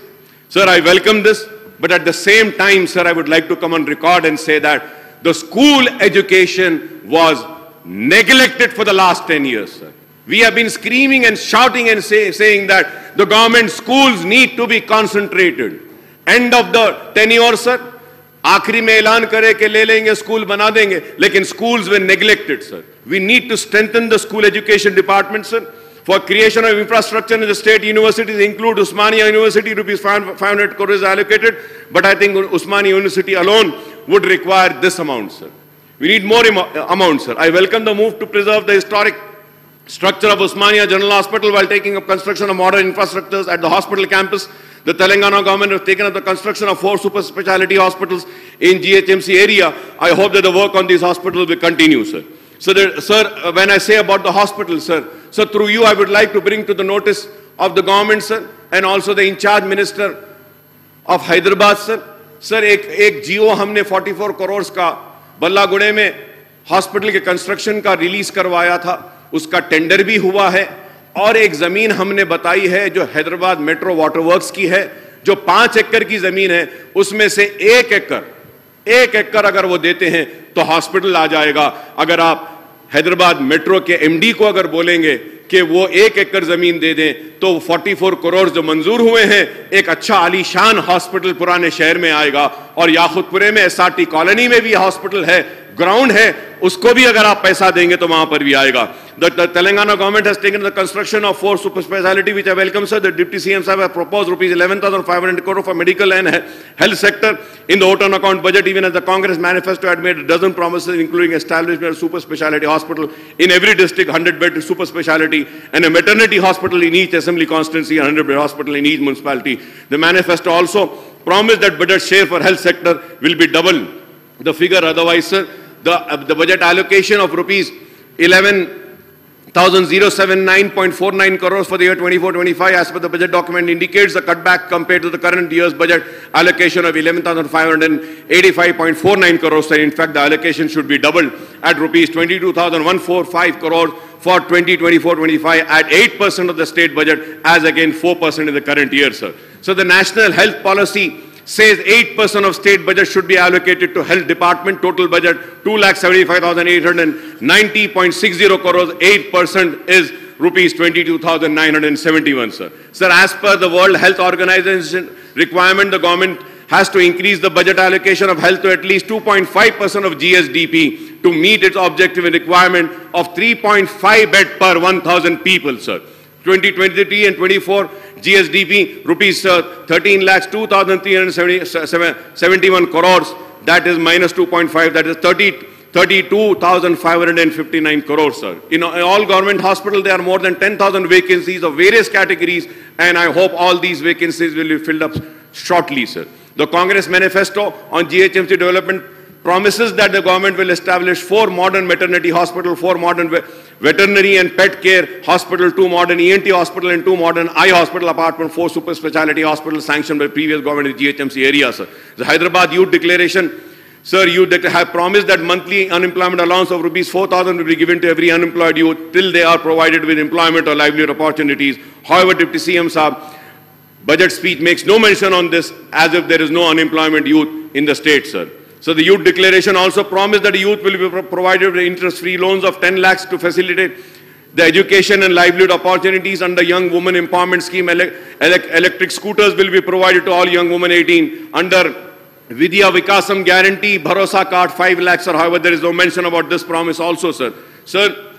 Sir, I welcome this, but at the same time, sir, I would like to come on record and say that the school education was neglected for the last 10 years, sir. We have been screaming and shouting and say, saying that the government schools need to be concentrated. End of the tenure, sir. akri me ऐलान ke कि ले school school बना देंगे लेकिन schools were neglected sir we need to strengthen the school education department for creation of infrastructure in the state universities include Osmania University, rupees 500 crores allocated, but I think Osmania University alone would require this amount, sir. We need more amount, sir. I welcome the move to preserve the historic structure of Osmania General Hospital while taking up construction of modern infrastructures at the hospital campus. The Telangana government has taken up the construction of four super specialty hospitals in GHMC area. I hope that the work on these hospitals will continue, sir. So, sir, when I say about the hospital, sir, so through you, I would like to bring to the notice of the government, sir, and also the in-charge minister of Hyderabad, sir. Sir, एक एक जियो हमने 44 करोड़ का बल्लागुड़े में hospital के construction का release करवाया था। उसका टेंडर भी हुआ है और एक ज़मीन हमने बताई है जो हैदराबाद मेट्रो वाटर वर्क्स की है, जो पाँच एकड़ की ज़मीन है, उसमें से एक एकड़ एक एकड़ अगर वो देते हैं तो हॉस्पिटल आ जाएगा। अगर आप हैदराबाद मेट्रो के एमडी को अगर बोलेंगे कि वो एक एकड़ ज़मीन दे दें तो 44 करोड़ जो मंजूर हुए हैं, एक अच्छा आलीशान हॉस्पिटल पुराने शहर में आएगा। और याखुदपुरे में एसआरटी कॉलोनी में भी हॉस्पिटल है ग्राउंड है, उसको भी अगर आप पैसा देंगे तो वहाँ पर भी आएगा। The Telangana government has taken the construction of four super speciality which I welcome sir the deputy CM साहब propose rupees eleven thousand five hundred crore for medical and health sector in the vote on account budget even as the Congress manifesto admit dozen promise including establishment super speciality hospital in every district hundred bed super speciality and a maternity hospital in each assembly constituency hundred bed hospital in each municipality the manifesto also promise that budget share for health sector will be double the figure otherwise sir the, uh, the budget allocation of rupees 11 1,079.49 crores for the year 24-25 as per the budget document indicates the cutback compared to the current year's budget allocation of 11,585.49 crores. and in fact, the allocation should be doubled at rupees 22,145 crores for 2024-25 at 8% of the state budget as again 4% in the current year, sir. So the national health policy says 8% of state budget should be allocated to health department. Total budget 2,75,890.60 crores. 8% is rupees 22,971, sir. Sir, as per the World Health Organization requirement, the government has to increase the budget allocation of health to at least 2.5% of GSDP to meet its objective and requirement of 3.5 bed per 1,000 people, sir. 2023 and 24 GSDP rupees uh, 13 lakhs 2,371 crores. That is minus 2.5. That is 30, 32,559 crores, sir. In, all government hospitals, there are more than 10,000 vacancies of various categories, and I hope all these vacancies will be filled up shortly, sir. The Congress manifesto on GHMC development promises that the government will establish four modern maternity hospitals, four modern veterinary and pet care hospital, two modern ENT hospital and two modern eye hospital apartment, four super specialty hospitals sanctioned by previous government in GHMC area, sir. The Hyderabad Youth Declaration, sir, you have promised that monthly unemployment allowance of rupees 4,000 will be given to every unemployed youth till they are provided with employment or livelihood opportunities. However, Deputy CM Saab, budget speech makes no mention on this as if there is no unemployment youth in the state, sir. So the youth declaration also promised that youth will be provided with interest-free loans of 10 lakhs to facilitate the education and livelihood opportunities under Young Women Empowerment Scheme. Ele ele electric scooters will be provided to all young women 18 under Vidya Vikasam Guarantee Bharosa Card 5 lakhs. or However, there is no mention about this promise also, sir. Sir,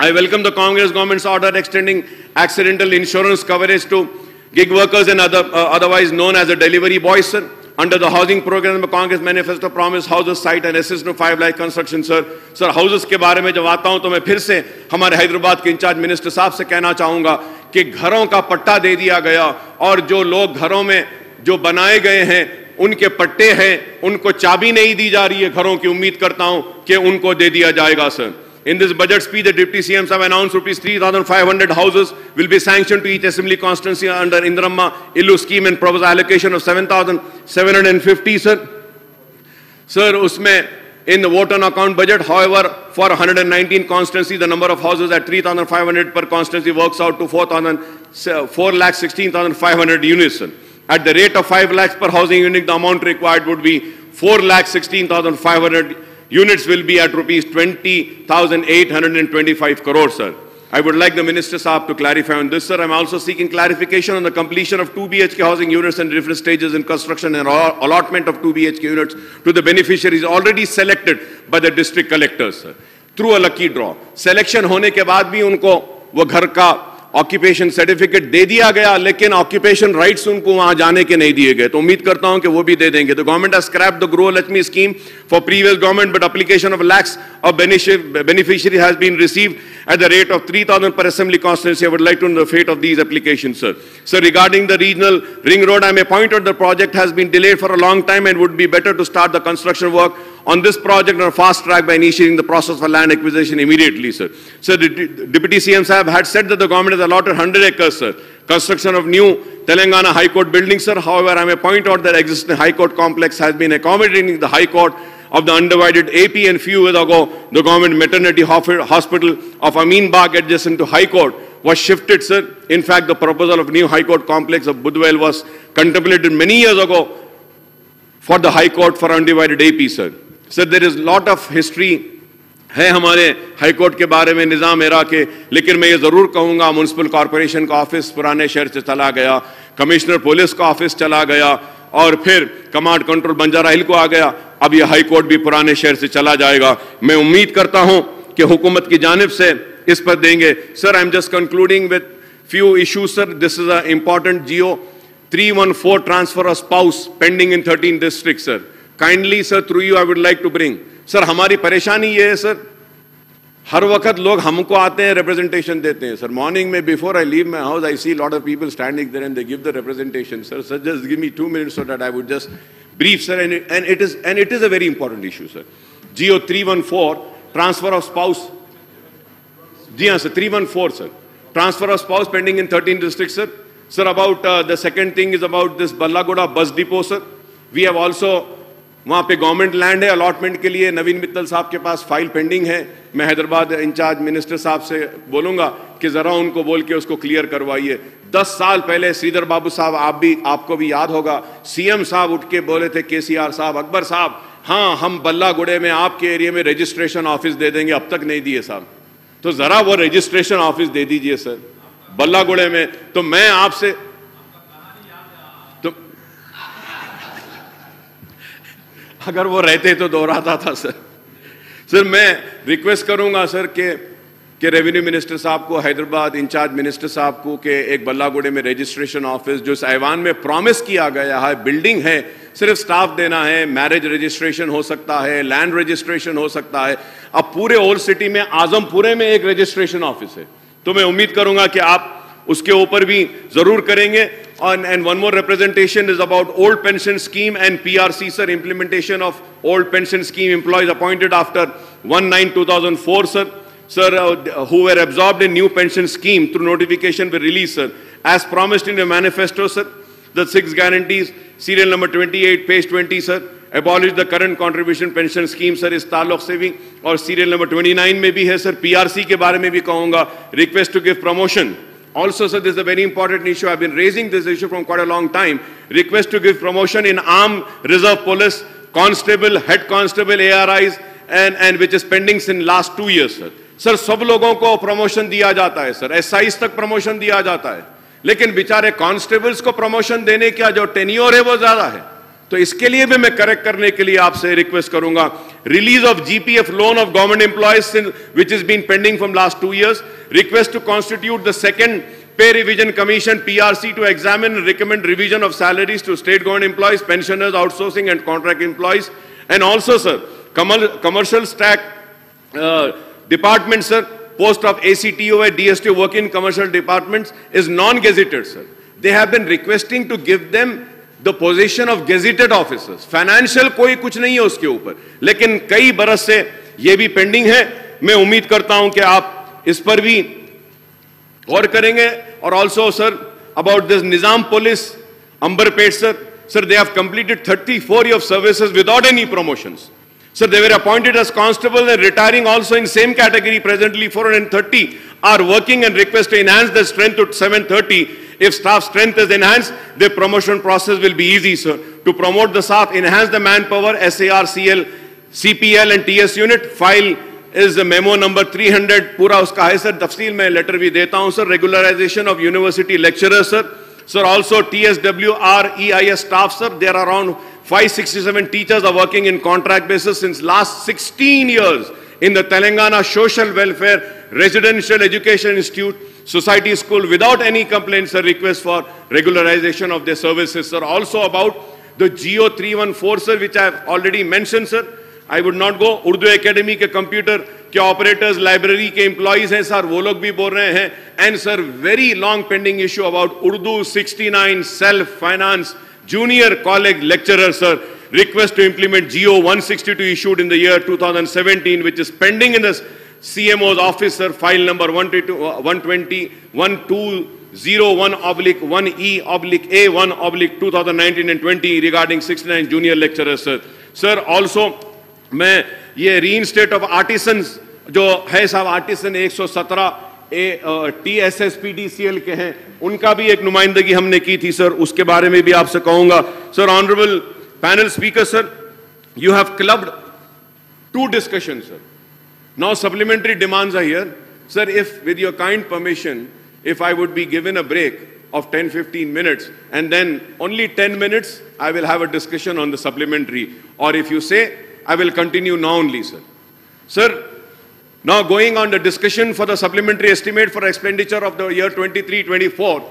I welcome the Congress government's order extending accidental insurance coverage to gig workers and other, uh, otherwise known as the delivery boys, sir. Under the housing program, the Congress manifesto promised houses site and assist to five lakh construction, sir. Sir, houses के बारे में जब आता हूँ तो मैं फिर से हमारे हैदराबाद के इंचार्ज मिनिस्टर साहब से कहना चाहूँगा कि घरों का पट्टा दे दिया गया और जो लोग घरों में जो बनाए गए हैं उनके पट्टे हैं उनको चाबी नहीं दी जा रही है घरों की उम्मीद करता हूँ कि उनको दे दिया जाएगा sir In this budget speech, the Deputy CMs have announced rupees 3,500 houses will be sanctioned to each assembly constituency under Indiramma Illu scheme and proposed allocation of 7,750, sir. Sir, in the vote on account budget, however, for 119 constituencies, the number of houses at 3,500 per constituency works out to 4,16,500 units. At the rate of 5 lakhs per housing unit, the amount required would be 4,16,500 units will be at rupees 20,825 crores, sir. I would like the Minister Saab to clarify on this, sir. I'm also seeking clarification on the completion of 2 BHK housing units and different stages in construction and allotment of 2 BHK units to the beneficiaries already selected by the district collectors, sir, through a lucky draw. Selection होने के बाद भी उनको वो घर का occupation certificate दे दिया गया, लेकिन ऑक्यूपेशन राइट्स उनको वहाँ जाने के नहीं दिए गए। तो उम्मीद करता हूँ कि वो भी दे देंगे। तो government has scrap the Gruha Lakshmi scheme for previous government but application of lakhs of beneficiary has been receive at the rate of three thousand per assembly constituency would like to the fate of these application sir sir regarding the regional ring road I am appointed the project has been delayed for a long time and would be better to start the construction work on this project on a fast track by initiating the process for land acquisition immediately, sir. So the Deputy CM Sahab had said that the government has allotted 100 acres, sir. Construction of new Telangana High Court building, sir. However, I may point out that the existing High Court complex has been accommodating the High Court of the undivided AP and few years ago, the government maternity hospital of Amin Bagh adjacent to High Court was shifted, sir. In fact, the proposal of new High Court complex of Budvel was contemplated many years ago for the High Court for undivided AP, sir. Sir there is lot of history है हमारे high court के बारे में निज़ाम era के। लेकिन मैं ये ज़रूर कहूँगा म्यूनसिपल कॉरपोरेशन का ऑफ़िस पुराने शहर से चला गया कमिश्नर पुलिस का ऑफ़िस चला गया, और फिर कमांड कंट्रोल बंजारा हिल को आ गया। अब यह हाई कोर्ट भी पुराने शहर से चला जाएगा। मैं उम्मीद करता हूँ कि हुकूमत की जानब से इस पर देंगे। Sir I am just concluding with few issues sir this is a important GO three one four transfer of spouse pending in thirteen district sir kindly sir through you I would like to bring sir हमारी परेशानी ये है sir हर वक्त लोग हमको आते हैं representation देते हैं सर मॉर्निंग में before I leave my house I see lot of people standing there and they give the representation sir sir just give me two minutes so that I would just brief sir and it, and it is and it is a very important issue sir geo 314 transfer of spouse जी हाँ sir 314 sir transfer of spouse pending in 13 districts sir sir about uh, the second thing is about this Ballagoda bus depot sir we have also वहाँ पे government land है allotment के लिए नवीन मित्तल साहब के पास file pending है। मैं हैदराबाद इंचार्ज मिनिस्टर साहब से बोलूँगा कि ज़रा उनको बोल के उसको क्लियर करवाइए। दस साल पहले श्रीधर बाबू साहब, आप भी, आपको भी याद होगा सीएम साहब उठ के बोले थे केसीआर साहब, अकबर साहब हाँ हम बल्ला गुड़े में आपके एरिया में रजिस्ट्रेशन ऑफ़िस दे देंगे, अब तक नहीं दिए साहब। तो ज़रा वो रजिस्ट्रेशन ऑफ़िस दे दीजिए, सर। बल्ला गुड़े में तो मैं आपसे अगर वो रहते तो दोहराता था, सर। सर, मैं रिक्वेस्ट करूँगा, सर, के, कि रेवेन्यू मिनिस्टर साहब को, हैदराबाद इंचार्ज मिनिस्टर साहब को, कि एक बल्लागुड़े में रजिस्ट्रेशन ऑफ़िस जो ऐवान में प्रॉमिस किया गया है बिल्डिंग है, सिर्फ़ स्टाफ देना है मैरिज रजिस्ट्रेशन हो सकता है लैंड रजिस्ट्रेशन हो सकता है। अब पूरे ओल्ड सिटी में, आजमपुरे में एक रजिस्ट्रेशन ऑफ़िस है। तो मैं उम्मीद करूँगा कि आप उसके ऊपर भी ज़रूर करेंगे। and, and one more representation is about old pension scheme and PRC, sir, implementation of old pension scheme employees appointed after 1-9-2004, sir. Sir, uh, who were absorbed in new pension scheme through notification were released, sir. As promised in the manifesto, sir, the six guarantees, serial number 28, page 20, sir, abolish the current contribution pension scheme, sir, is ताल्लुक saving or serial number 29 में भी है, sir, PRC के बारे में भी कहूँगा, request to give promotion Also, sir, this is a very important issue. I've been raising this issue from quite a long time. Request to give promotion in armed reserve police, constable, head constable, ARIs, and, and which is pending since last two years, sir. Sir सब लोगों को promotion दिया जाता है sir S तक promotion दिया जाता है लेकिन बेचारे कांस्टेबल्स को प्रमोशन देने का जो टेन्योर है वो ज़्यादा है तो इसके लिए भी मैं करेक्ट करने के लिए आपसे रिक्वेस्ट करूँगा release of GPF loan of government employees which has been pending from last two years, request to constitute the second Pay Revision Commission, PRC, to examine and recommend revision of salaries to state government employees, pensioners, outsourcing and contract employees. And also, sir, commercial tax uh, department, sir, post of ACTO and DSTO work in commercial departments is non-gazetted, sir. They have been requesting to give them the position of gazetted officers financial कोई कुछ नहीं है उसके ऊपर। लेकिन कई बरस से यह भी पेंडिंग है। मैं उम्मीद करता हूँ कि आप इस पर भी गौर करेंगे। और also sir about this Nizam police Amberpet sir sir they have completed 34 four of services without any promotions. So they were appointed as constables and retiring also in same category presently 430 are working and request to enhance the strength to 730. If staff strength is enhanced, the promotion process will be easy, sir. To promote the staff, enhance the manpower, SAR, CL, CPL and TS unit. File is the memo number 300. पूरा उसका है sir तफसील में letter भी देता हूं sir regularization of university lecturers sir sir also TSWR EIS staff sir there are around 567 teachers are working in contract basis since last 16 years in the Telangana Social Welfare Residential Education Institute Society School without any complaints or requests for regularization of their services, sir. Also about the GO 314, sir, which I have already mentioned, sir. I would not go. Urdu academy computer, computer operators, operators library के employees हैं sir वो लोग भी बोल रहे हैं and sir very long 69 self finance. Junior college lecturer, sir, request to implement GO 162 issued in the year 2017, which is pending in the CMO's office, sir, file number 120, 1201 oblique 1E oblique A1 oblique 2019 and 20 regarding 69 junior lecturers, sir. Sir, also, मैं ये री reinstate of artisans जो है साहब artisan 117 T S S P D C L के हैं। उनका भी एक नुमाइंदगी हमने की थी, सर। उसके बारे में भी आपसे कहूँगा। Sir, honourable panel speaker, sir you have clubbed two discussion sir now supplementary demands are here sir if with your kind permission if I would be given a break of 10-15 minutes and then only ten minutes I will have discussion on the supplementary और if you say I will continue now only sir sir now going on the discussion for the supplementary estimate for expenditure of the year 23-24,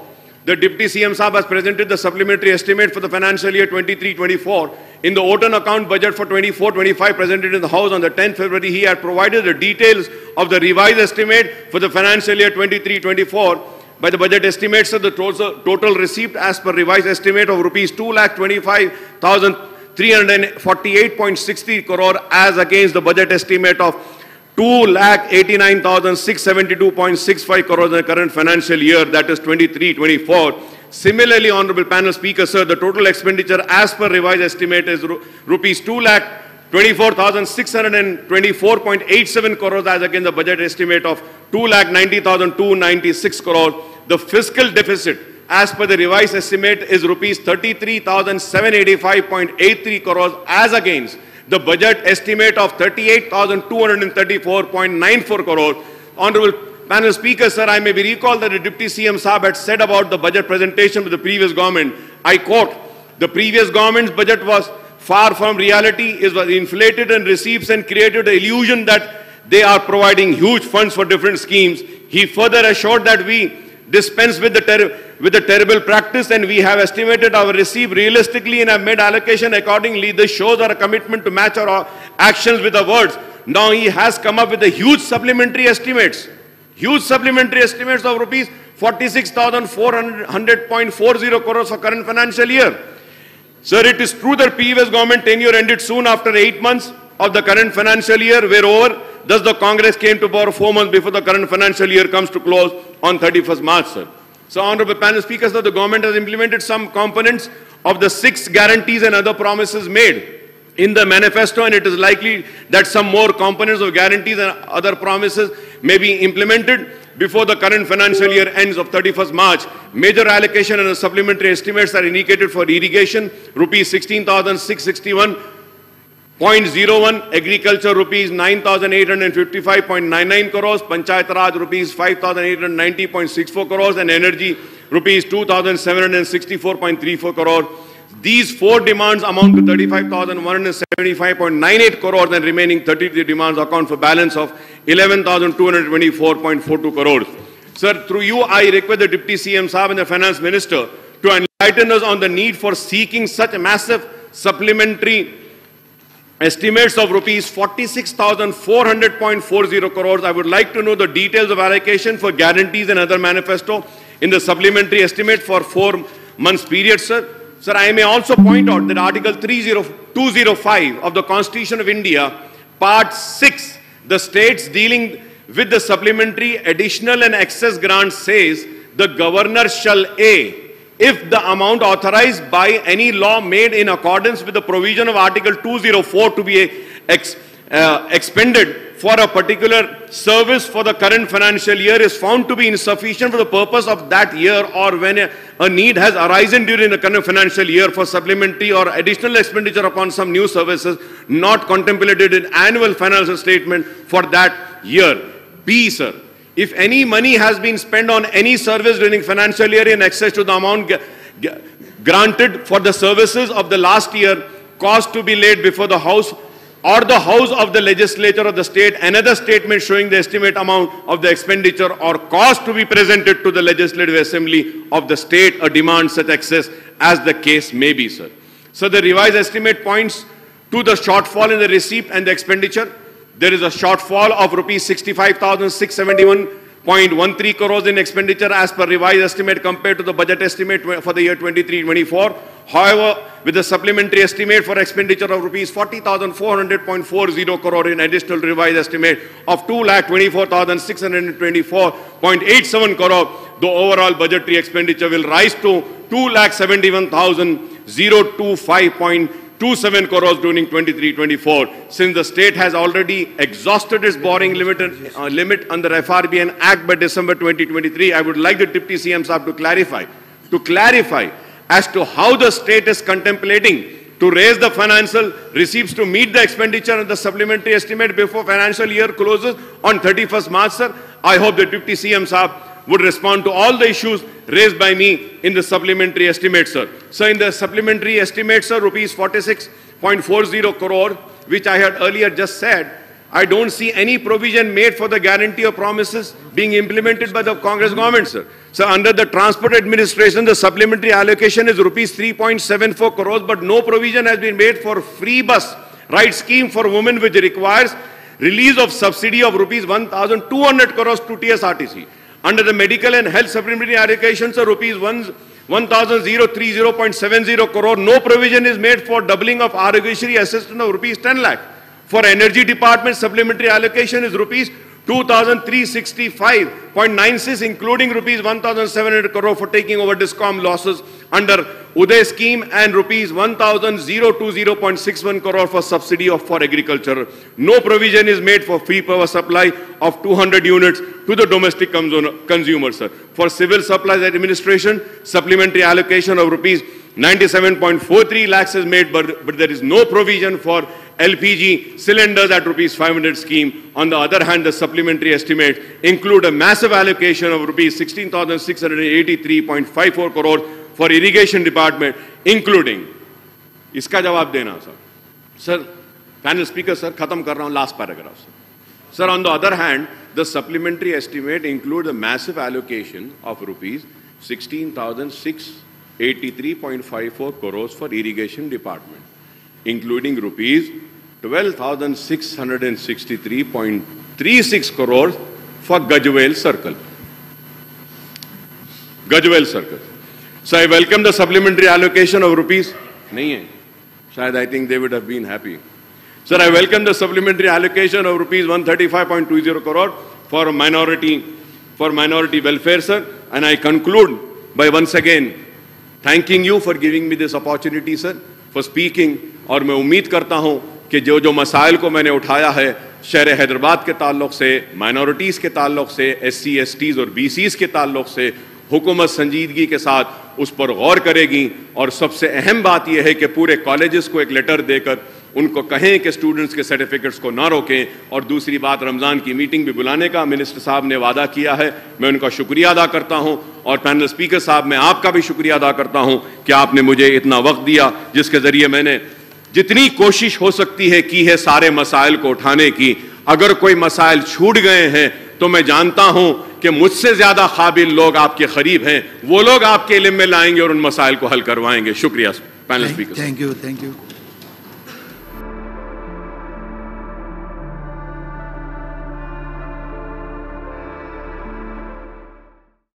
the Deputy CM Saab has presented the supplementary estimate for the financial year 23-24. In the vote on account budget for 24-25 presented in the House on the 10th February, he had provided the details of the revised estimate for the financial year 23-24. By the budget estimates of the total, total received as per revised estimate of rupees 2,25,348.60 crore as against the budget estimate of 2,89,672.65 crores in the current financial year, that is 23-24. Similarly, Honorable Panel Speaker, sir, the total expenditure as per revised estimate is ru rupees 2 lakh 24,624.87 crores as against the budget estimate of 2,90,296 crores. The fiscal deficit as per the revised estimate is rupees 33,785.83 crores as against the budget estimate of 38,234.94 crore. Honorable panel speaker, sir, I may be recalled that the Deputy CM Saab had said about the budget presentation with the previous government. I quote, the previous government's budget was far from reality, it was inflated and receives and created the illusion that they are providing huge funds for different schemes. He further assured that we dispense with the, with the terrible practice and we have estimated our receive realistically and have made allocation accordingly. This shows our commitment to match our actions with our words. Now he has come up with a huge supplementary estimates. Huge supplementary estimates of rupees 46,400.40 crores for current financial year. Sir, it is true that previous government tenure ended soon after eight months of the current financial year were over. Thus, the Congress came to power four months before the current financial year comes to close on 31st March, sir. So, Honorable Panel Speaker, sir, the government has implemented some components of the six guarantees and other promises made in the manifesto and it is likely that some more components of guarantees and other promises may be implemented before the current financial year ends of 31st March. Major allocation and supplementary estimates are indicated for irrigation, rupees 16,661.01, agriculture rupees 9,855.99 crores, panchayat raj rupees 5,890.64 crores and energy rupees 2,764.34 crores. These four demands amount to 35,175.98 crores and remaining 33 demands account for balance of 11,224.42 crores. Sir, through you, I request the Deputy CM Saab and the Finance Minister to enlighten us on the need for seeking such a massive supplementary estimates of rupees 46,400.40 crores. I would like to know the details of allocation for guarantees and other manifesto in the supplementary estimate for four months period, sir. Sir, I may also point out that Article 205 of the Constitution of India, Part 6, the states dealing with the supplementary, additional and excess grants says the governor shall A. if the amount authorized by any law made in accordance with the provision of Article 204 to be ex, uh, expended for a particular service for the current financial year is found to be insufficient for the purpose of that year or when a, a, need has arisen during the current financial year for supplementary or additional expenditure upon some new services not contemplated in annual financial statement for that year. B, sir. If any money has been spent on any service during financial year in excess to the amount granted for the services of the last year, cost to be laid before the House or the House of the Legislature of the state, another statement showing the estimate amount of the expenditure or cost to be presented to the Legislative Assembly of the state, a demand such excess as the case may be, sir. So the revised estimate points to the shortfall in the receipt and the expenditure there is a shortfall of rupees 65,671.13 crores in expenditure as per revised estimate compared to the budget estimate for the year 23-24. However, with the supplementary estimate for expenditure of rupees 40,400.40 crore in additional revised estimate of 2,24,624.87 crore, the overall budgetary expenditure will rise to 2,71,025. 27 crores during 23-24. Since the state has already exhausted its borrowing limit, uh, limit under the FRBM Act by December 2023, I would like the Deputy CM Saab to clarify, to clarify as to how the state is contemplating to raise the financial receipts to meet the expenditure and the supplementary estimate before financial year closes on 31st March, sir. I hope the Deputy CM Saab would respond to all the issues raised by me in the supplementary estimate, sir. So in the supplementary estimate, sir, rupees 46.40 crore, which I had earlier just said, I don't see any provision made for the guarantee of promises being implemented by the Congress government, sir. So under the transport administration, the supplementary allocation is rupees 3.74 crores, but no provision has been made for free bus ride scheme for women, which requires release of subsidy of rupees 1,200 crores to TSRTC. Under the medical and health supplementary allocations of rupees 1,030.70 crore, no provision is made for doubling of Aarogyasri assistance of rupees 10 lakh. For energy department, supplementary allocation is rupees 2,365.96 including rupees 1,700 crore for taking over DISCOM losses under Uday scheme and rupees 1,020.61 crore for subsidy of for agriculture. No provision is made for free power supply of 200 units to the domestic consumers. For civil supplies administration, supplementary allocation of rupees 97.43 lakhs is made, but, but there is no provision for LPG cylinders at rupees 500 scheme. On the other hand, the supplementary estimate include a massive allocation of rupees 16,683.54 crore for irrigation department, including. इसका जवाब sir. Sir, sir panel speaker sir, खत्म कर रहा last paragraph sir. Sir, on the other hand, the supplementary estimate include a massive allocation of rupees 16,600 83.54 crores for irrigation department, including rupees 12,663.36 crores for Gajwel Circle. Gajwel Circle. So I welcome the supplementary allocation of rupees. Shayad, I think they would have been happy. Sir, I welcome the supplementary allocation of rupees 135.20 crore for minority, for minority welfare, sir. And I conclude by once again thanking you for giving me this opportunity sir for speaking और मैं उम्मीद करता हूँ कि जो जो मसाइल को मैंने उठाया है, शहर हैदराबाद के ताल्लुक से माइनॉरिटीज़ के ताल्लुक से एस सी एस टीज़ और बी सीज़ के ताल्लुक से, हुकूमत संजीदगी के साथ उस पर गौर करेगी। और सबसे अहम बात यह है कि पूरे कॉलेज़ को एक लेटर देकर उनको कहें कि स्टूडेंट्स के सर्टिफिकेट्स को ना रोकें। और दूसरी बात रमज़ान की मीटिंग भी बुलाने का मिनिस्टर साहब ने वादा किया है। मैं उनका शुक्रिया अदा करता हूँ। और पैनल स्पीकर साहब मैं आपका भी शुक्रिया अदा करता हूँ कि आपने मुझे इतना वक्त दिया जिसके ज़रिए मैंने जितनी कोशिश हो सकती है की है सारे मसाइल को उठाने की। अगर कोई मसाइल छूट गए हैं तो मैं जानता हूँ कि मुझसे ज़्यादा काबिल लोग आपके करीब हैं। वो लोग आपके इलम में लाएँगे और उन मसाइल को हल करवाएँगे। शुक्रिया panel speaker thank you thank you